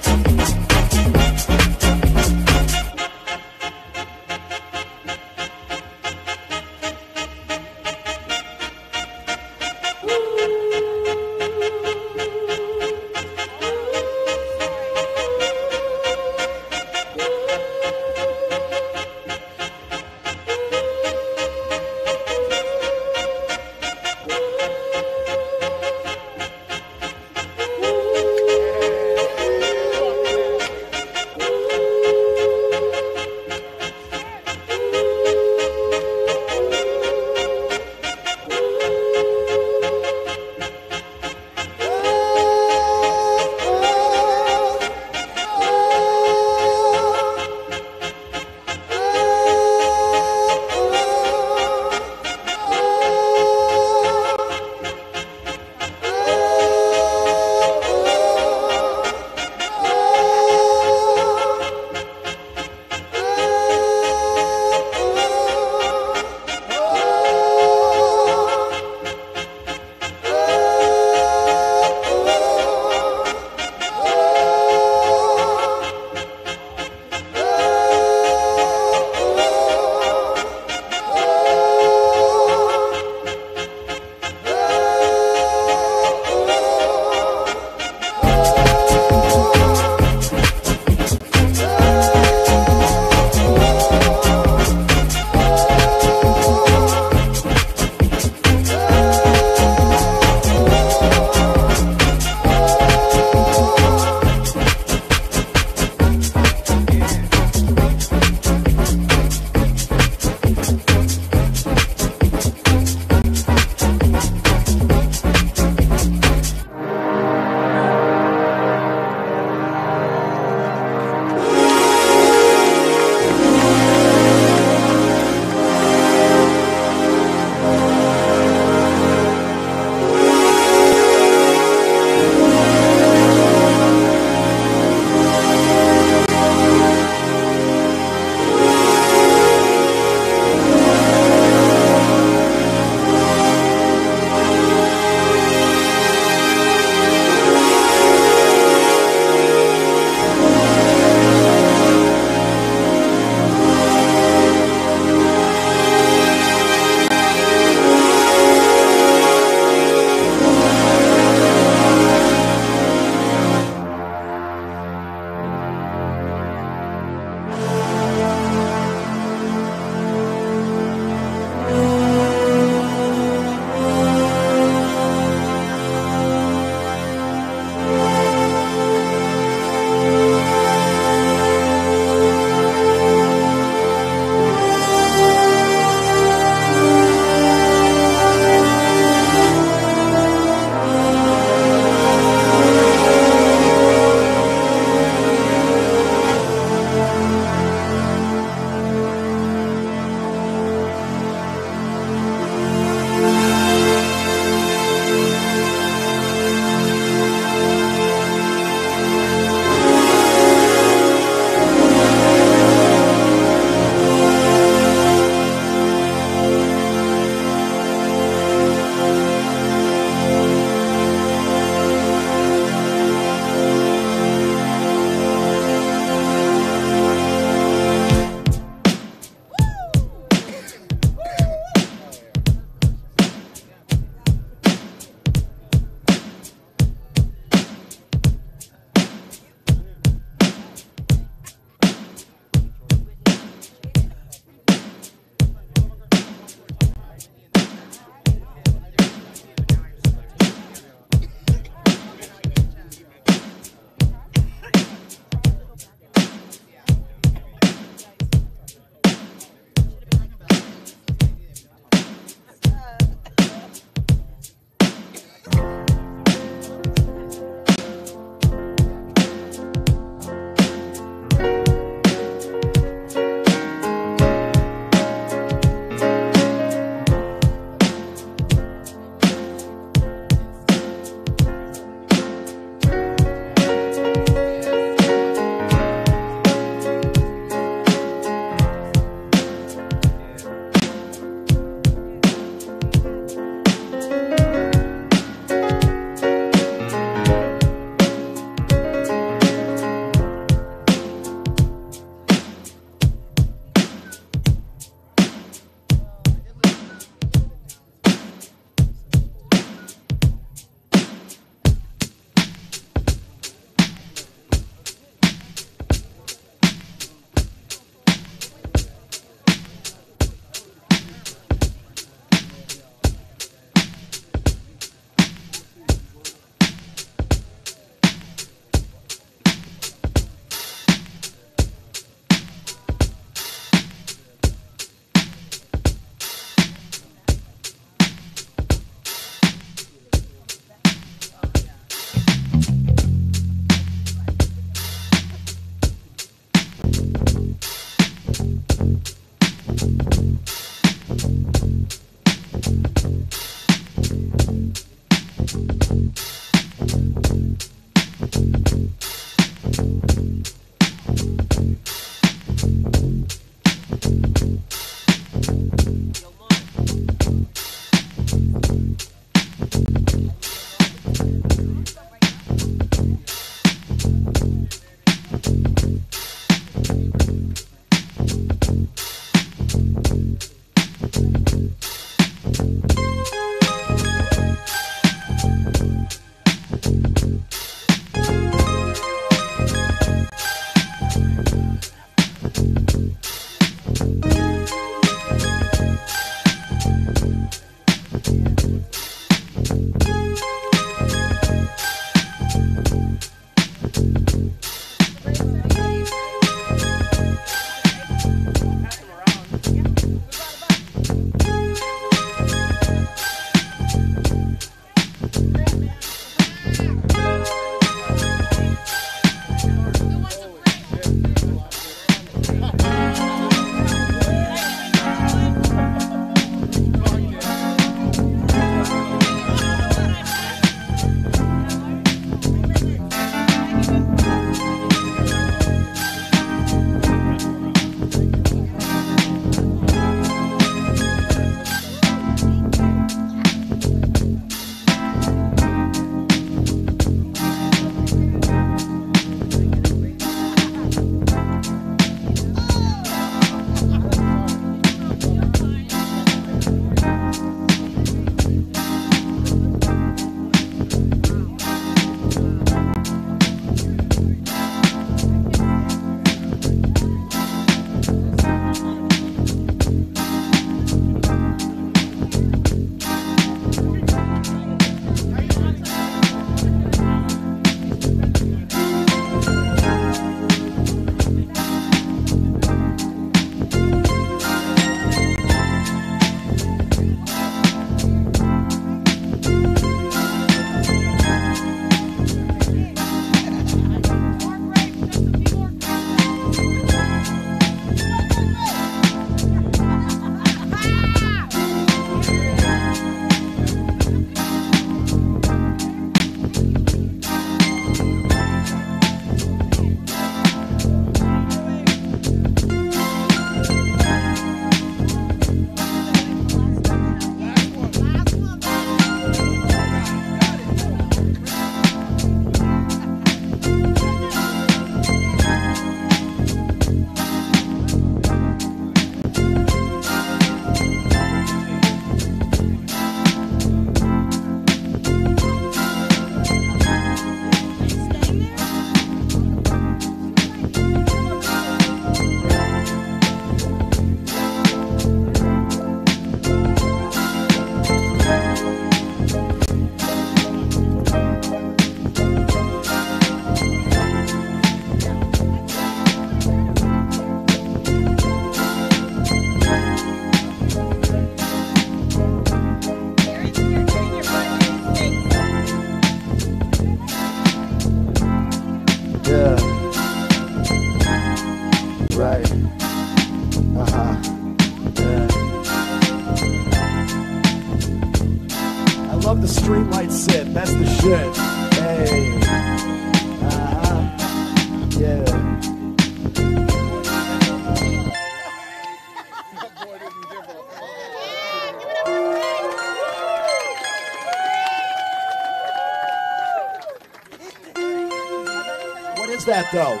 That though?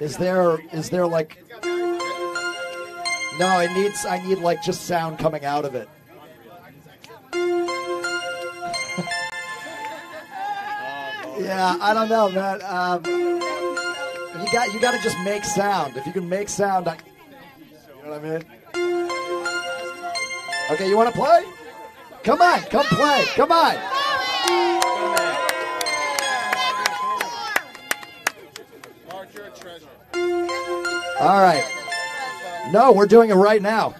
Is there is there like No, it needs I need like just sound coming out of it. yeah, I don't know, man. Um, you got you got to just make sound. If you can make sound, I, you know what I mean. Okay, you want to play? Come on, come play. Come on. All right. No, we're doing it right now.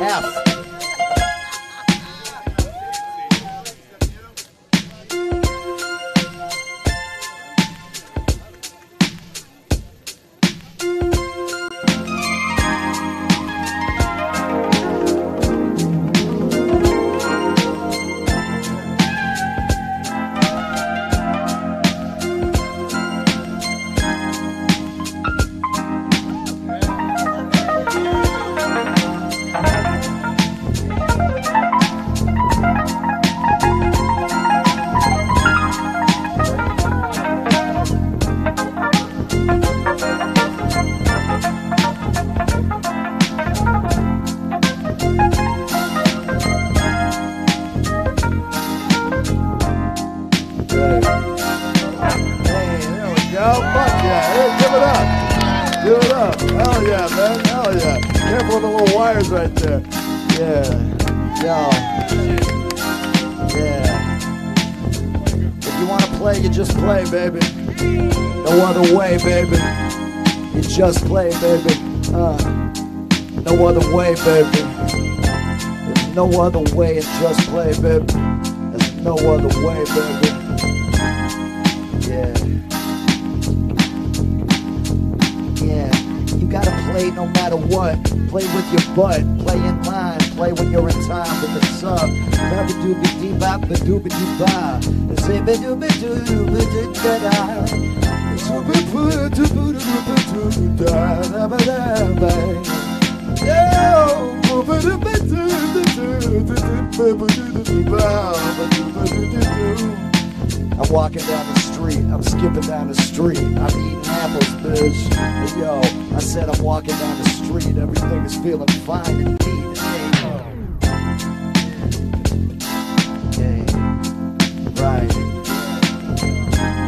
F. up. Hell yeah, man. Hell yeah. Careful with the little wires right there. Yeah. Yo. Yeah. If you want to play, you just play, baby. No other way, baby. You just play, baby. Uh, no other way, baby. There's no other way, and just play, baby. There's no other way, baby. Yeah. Yeah. Gotta play no matter what. Play with your butt. Play in line. Play when you're in time with the sub. Rabba dooby dee. Say ba dooby dooby doo da da. Dooby boo dooby dooby doo da da ba da ba. Yo, boo ba dooby doo doo doo doo doo ba doo doo ba ba doo ba doo doo doo. I'm walking down the street, I'm skipping down the street, I'm eating apples, bitch. Hey, yo, I said I'm walking down the street, everything is feeling fine indeed. Hey, hey, right.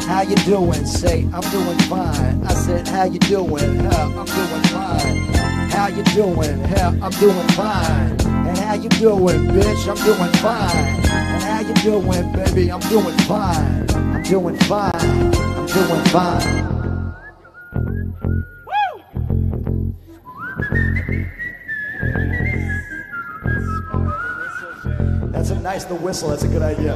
How you doing? Say, I'm doing fine. I said, how you doing? Hell, I'm doing fine. How you doing? Hell, I'm doing fine. And how you doing, bitch? I'm doing fine. And how you doing, baby? I'm doing fine. I'm doing fine. I'm doing fine. That's a nice, the whistle, that's a good idea.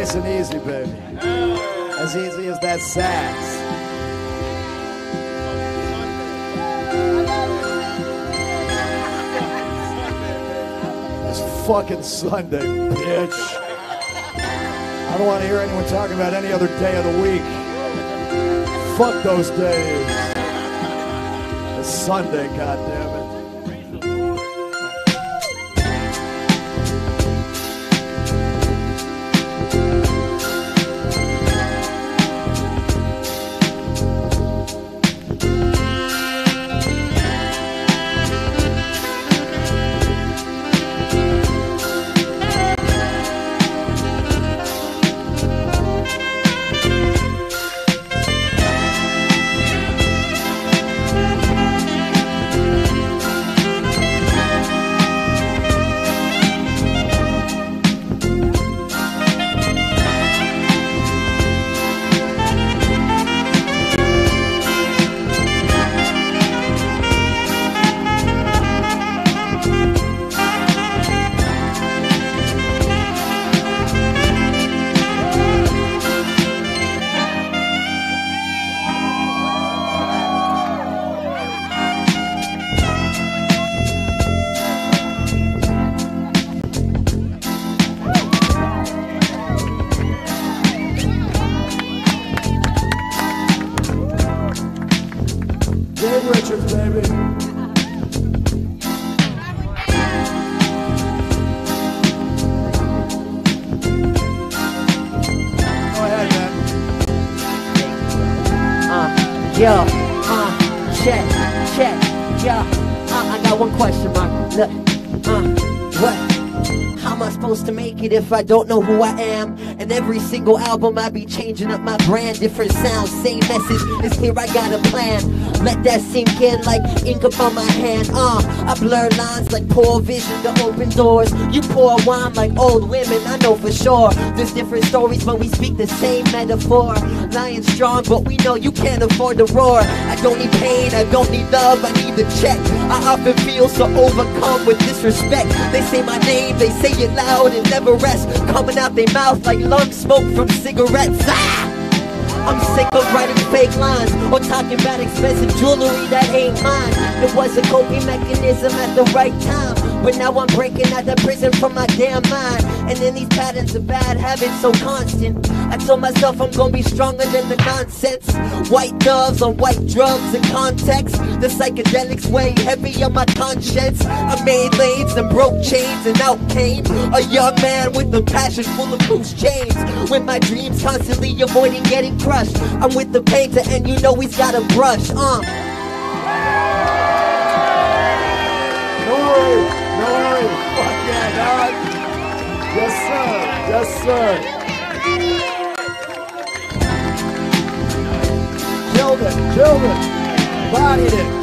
Nice and easy, baby. As easy as that sax. It's fucking Sunday, bitch. I don't want to hear anyone talking about any other day of the week. Fuck those days. It's Sunday, goddammit. If I don't know who I am? And every single album I be changing up my brand, different sounds, same message. It's here I got a plan. Let that sink in like ink upon my hand. Uh, I blur lines like poor vision to open doors. You pour wine like old women, I know for sure. There's different stories, but we speak the same metaphor. Lying strong, but we know you can't afford to roar. I don't need pain, I don't need love, I need the check. I often feel so overcome with disrespect. They say my name, they say it loud and never rest. Coming out their mouth like lung smoke from cigarettes. Ah! I'm sick of writing fake lines or talking about expensive jewelry that ain't mine. It was a coping mechanism at the right time. But now I'm breaking out of prison from my damn mind. And then these patterns of bad habits so constant. I told myself I'm gonna be stronger than the nonsense. White doves on white drugs and context. The psychedelics weigh heavy on my conscience. I made lanes and broke chains and out came a young man with a passion full of loose chains. With my dreams constantly avoiding getting crushed. I'm with the painter and you know he's got a brush. Uh. No worry, no worry. Fuck yeah, dog. Yes, sir. Yes, sir. Killed it, killed it. Bodied it.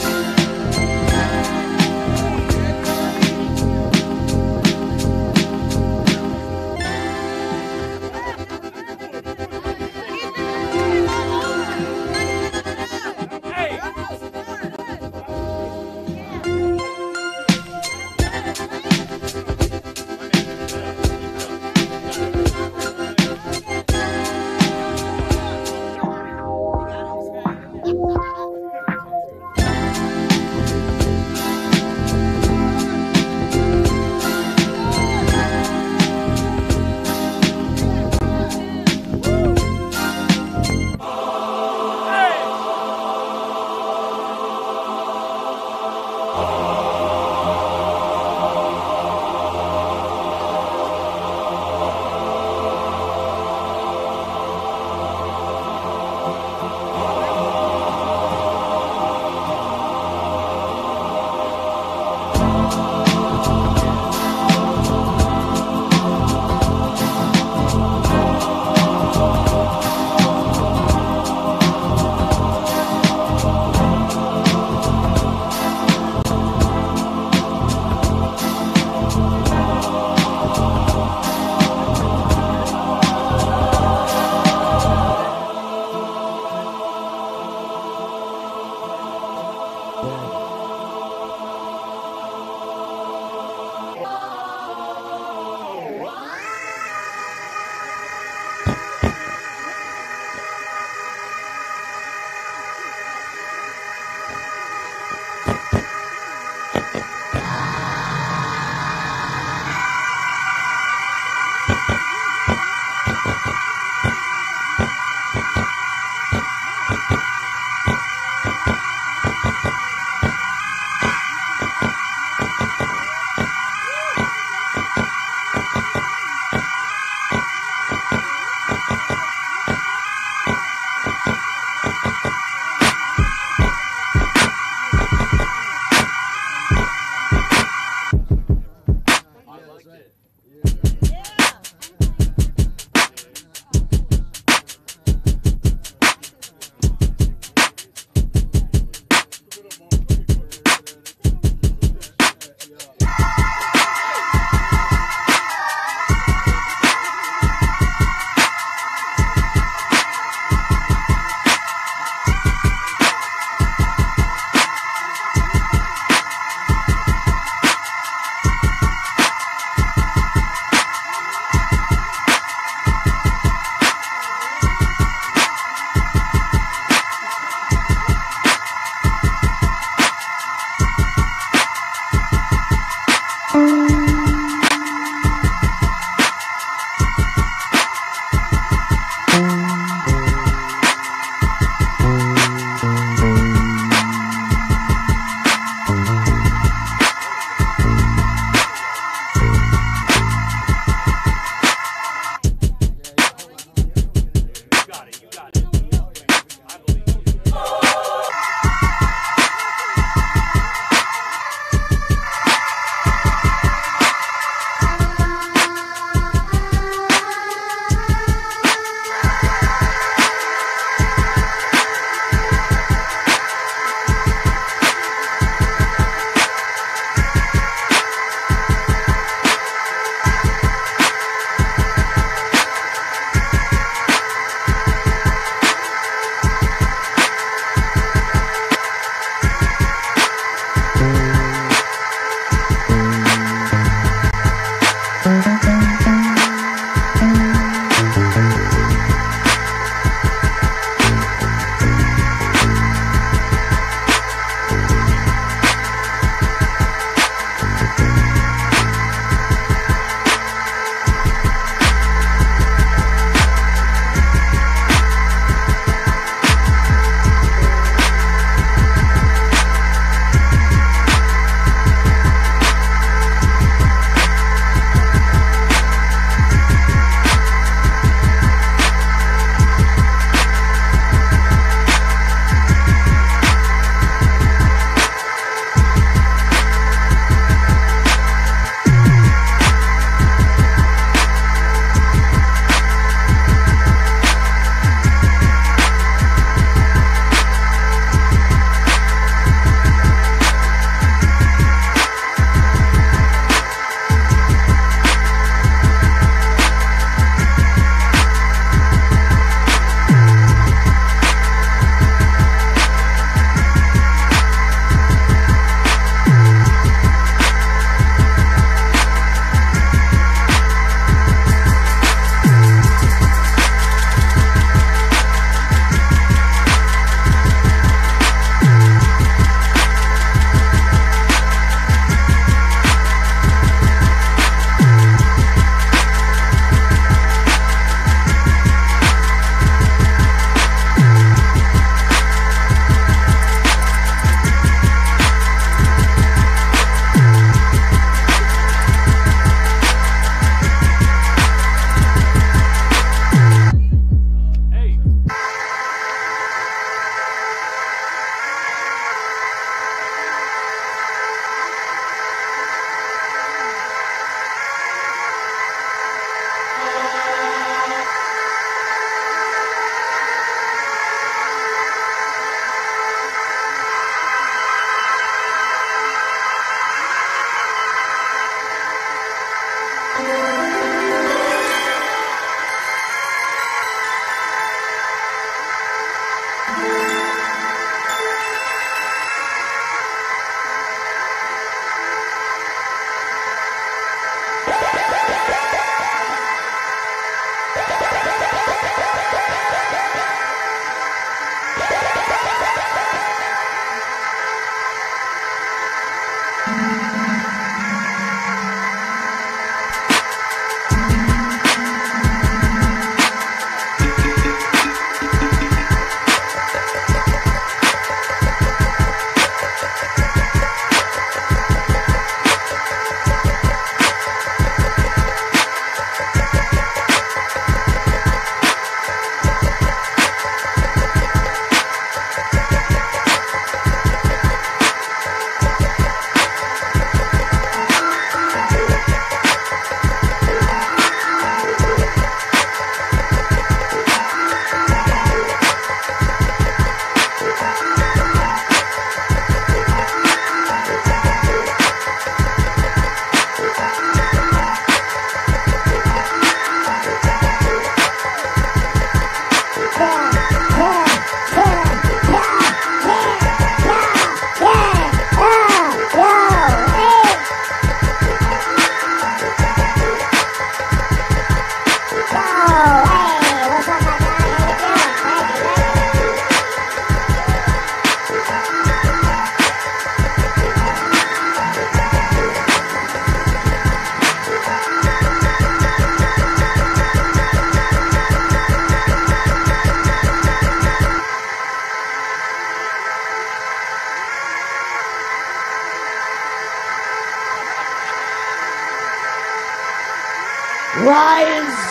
Rise.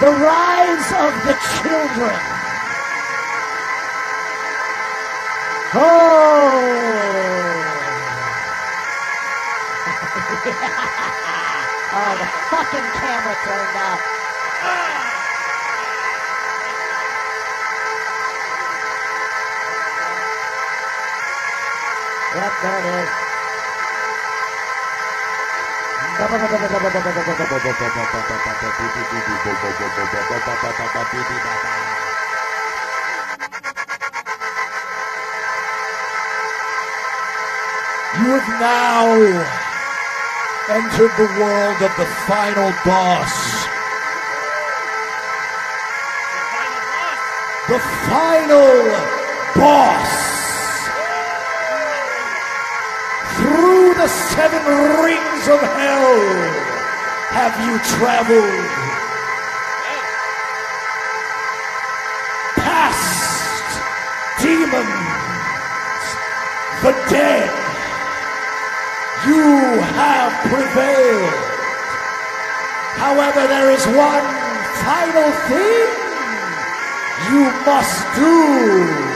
The rise of the children. Oh. oh, the fucking camera turned off. Yep, there it is. You have now entered the world of the final boss. The final boss. Through the seven rings of hell have you traveled. Past demons, the dead. You have prevailed. However, there is one final thing you must do.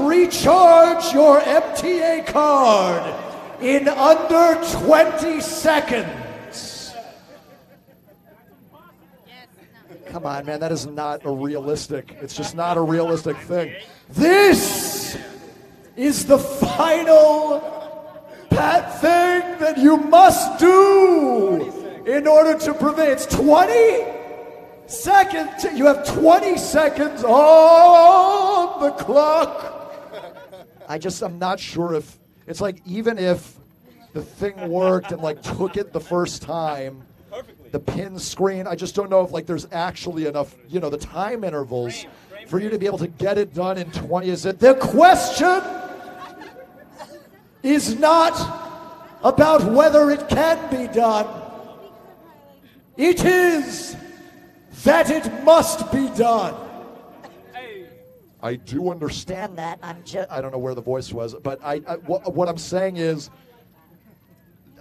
Recharge your MTA card in under 20 seconds. Come on, man, that is not a realistic. It's just not a realistic thing. This is the final pat thing that you must do in order to prevail. It's 20 seconds. You have 20 seconds on the clock. I just, I'm not sure if, it's like, even if the thing worked and like took it the first time, the pin screen, I just don't know if like there's actually enough, you know, the time intervals for you to be able to get it done in 20. Is it? The question is not about whether it can be done. It is that it must be done. I do understand that. I'm just. I don't know where the voice was, but I, I what, what I'm saying is,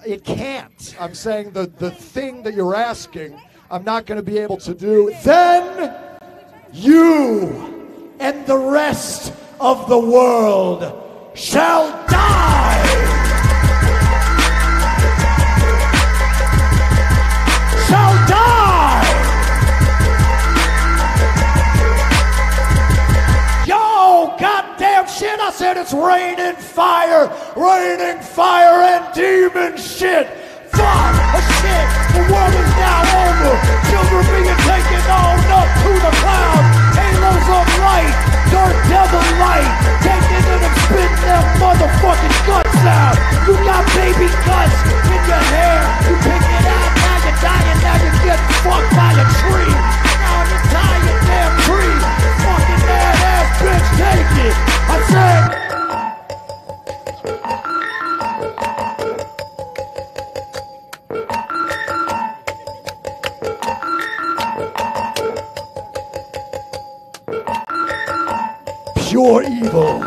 it can't. I'm saying the the thing that you're asking, I'm not going to be able to do. Then you and the rest of the world shall die. Shall And I said, it's raining fire, raining fire and demon shit. Fuck a shit, the world is now over. Children being taken on up to the cloud. Halos of light, dark devil light. Taking it and spitting their motherfucking guts out. You got baby guts in your hair. You pick it out, now you're dying, now you get fucked by a tree. Now you're dying, damn tree. Fucking that ass bitch, take it. Pure evil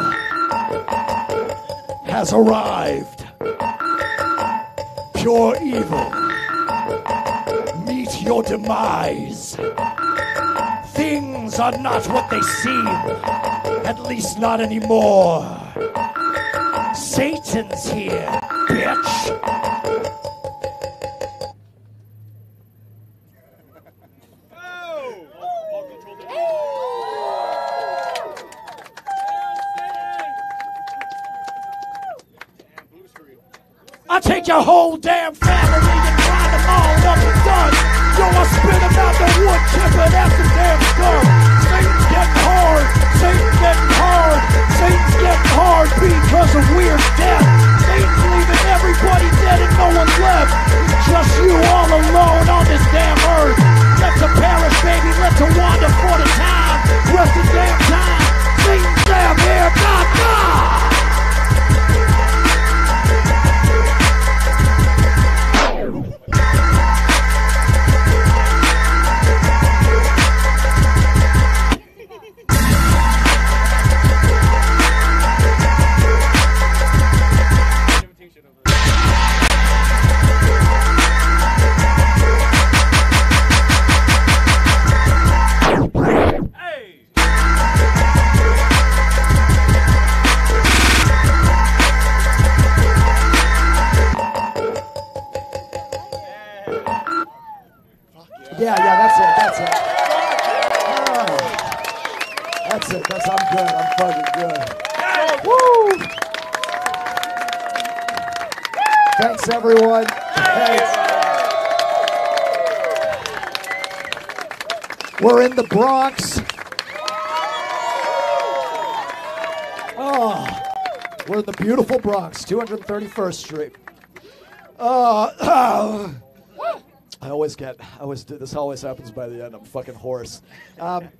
has arrived. Pure evil, meet your demise. Things are not what they seem, at least not anymore. Satan's here, bitch. I take your whole damn family and grind them all up and done. Yo, I spit wood chipper, that's the damn stuff. Satan's getting hard, Satan's getting hard, Satan's getting hard because of weird death. Satan's leaving everybody dead and no one left. Just you all alone on this damn earth. Let to perish, baby, let to wander for the time. Rest the damn time. Satan's damn here, God, God. Bronx. Oh, we're in the beautiful Bronx, 231st Street. Uh, I always get, I always do, this always happens by the end. I'm fucking hoarse. Um,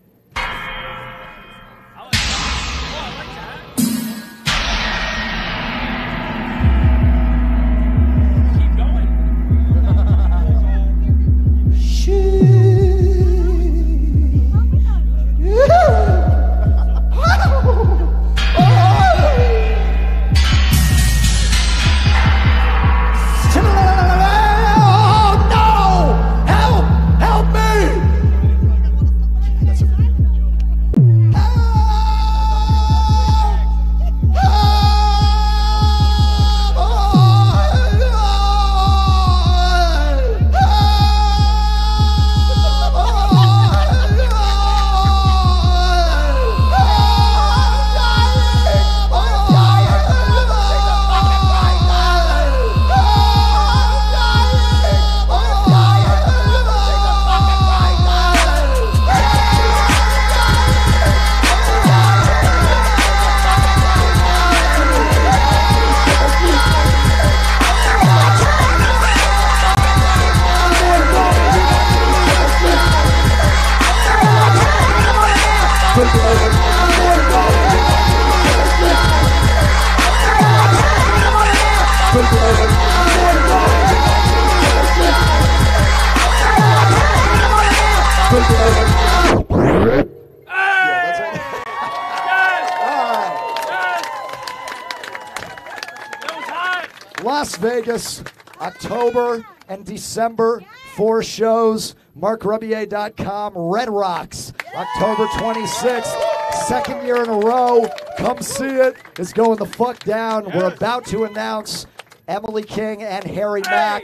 October and December, four shows. MarcRebillet.com, Red Rocks, October 26th, second year in a row. Come see it. It's going the fuck down. We're about to announce Emily King and Harry Mack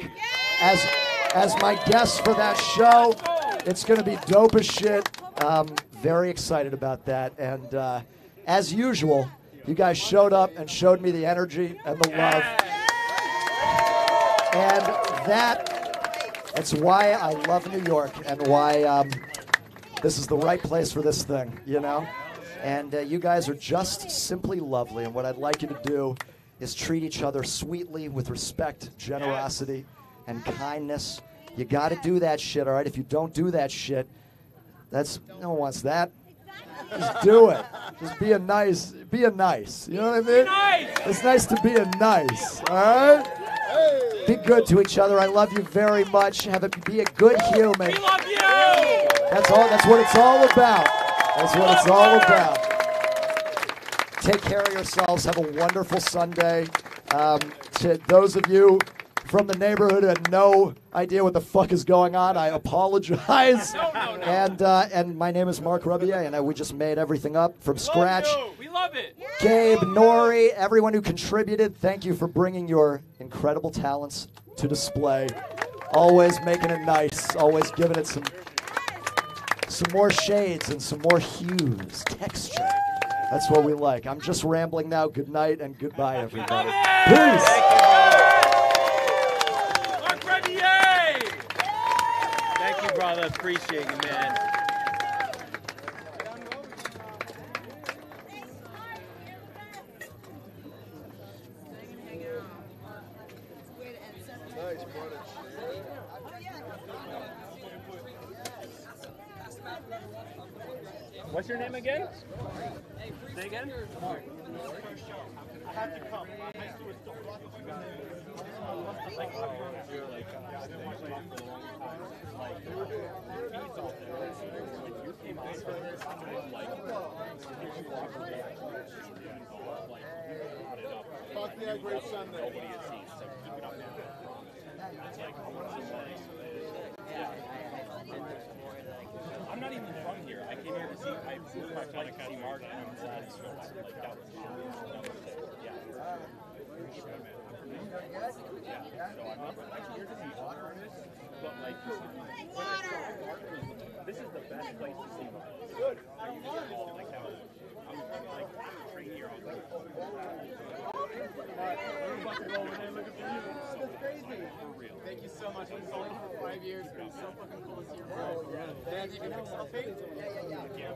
as as my guests for that show. It's going to be dope as shit. Um, very excited about that. And uh, as usual, you guys showed up and showed me the energy and the love. And that, that's why I love New York and why um, this is the right place for this thing, you know? And uh, you guys are just simply lovely. And what I'd like you to do is treat each other sweetly with respect, generosity, and kindness. You got to do that shit, all right? If you don't do that shit, that's no one wants that. Just do it. Just be a nice, be a nice. You know what I mean? It's nice to be a nice, all right? Be good to each other. I love you very much. Have it be a good human. We love you. That's all. That's what it's all about. That's what it's all about. Take care of yourselves. Have a wonderful Sunday. Um, to those of you from the neighborhood who had no idea what the fuck is going on, I apologize. And uh, and my name is Marc Rebillet, and I, we just made everything up from scratch. We love it. Gabe, Nori, everyone who contributed, thank you for bringing your incredible talents to display. Always making it nice, always giving it some some more shades and some more hues, texture. That's what we like. I'm just rambling now. Good night and goodbye, everybody. Peace. Marc Rebillet. Thank you, brother. Appreciate you, man. What's your name again? Say again? I have to come. I'm not even from here. I came here to see. I my to see Mark, and I'm glad. Like that was, that was. Yeah. Yeah. So I'm not I'm here to see other artists, but like this is the best place to see. Good. Like that. I'm like right Thank you so much. I've been for five years. It's been so fucking cool to see your work. Dan, you can take a selfie? Yeah, yeah, yeah.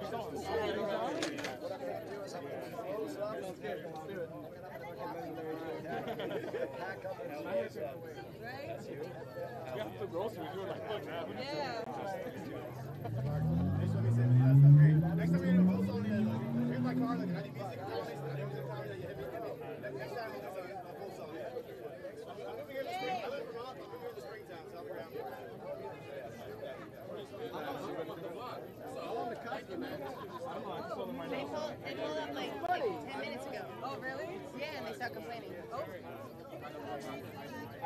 We have to go, so we do it like quick now. Yeah. Next time you're in a post on it, They pulled, they pulled up like, like 10 minutes ago. Oh, really? Yeah, and they start complaining. Oh.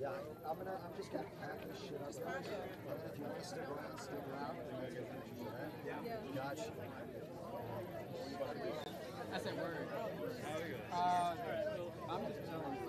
Yeah. Yeah, I'm gonna. I'm just gonna pack this shit up. And if you want to stick around, stick around. Yeah. Gotcha. That's a word. Uh, I'm just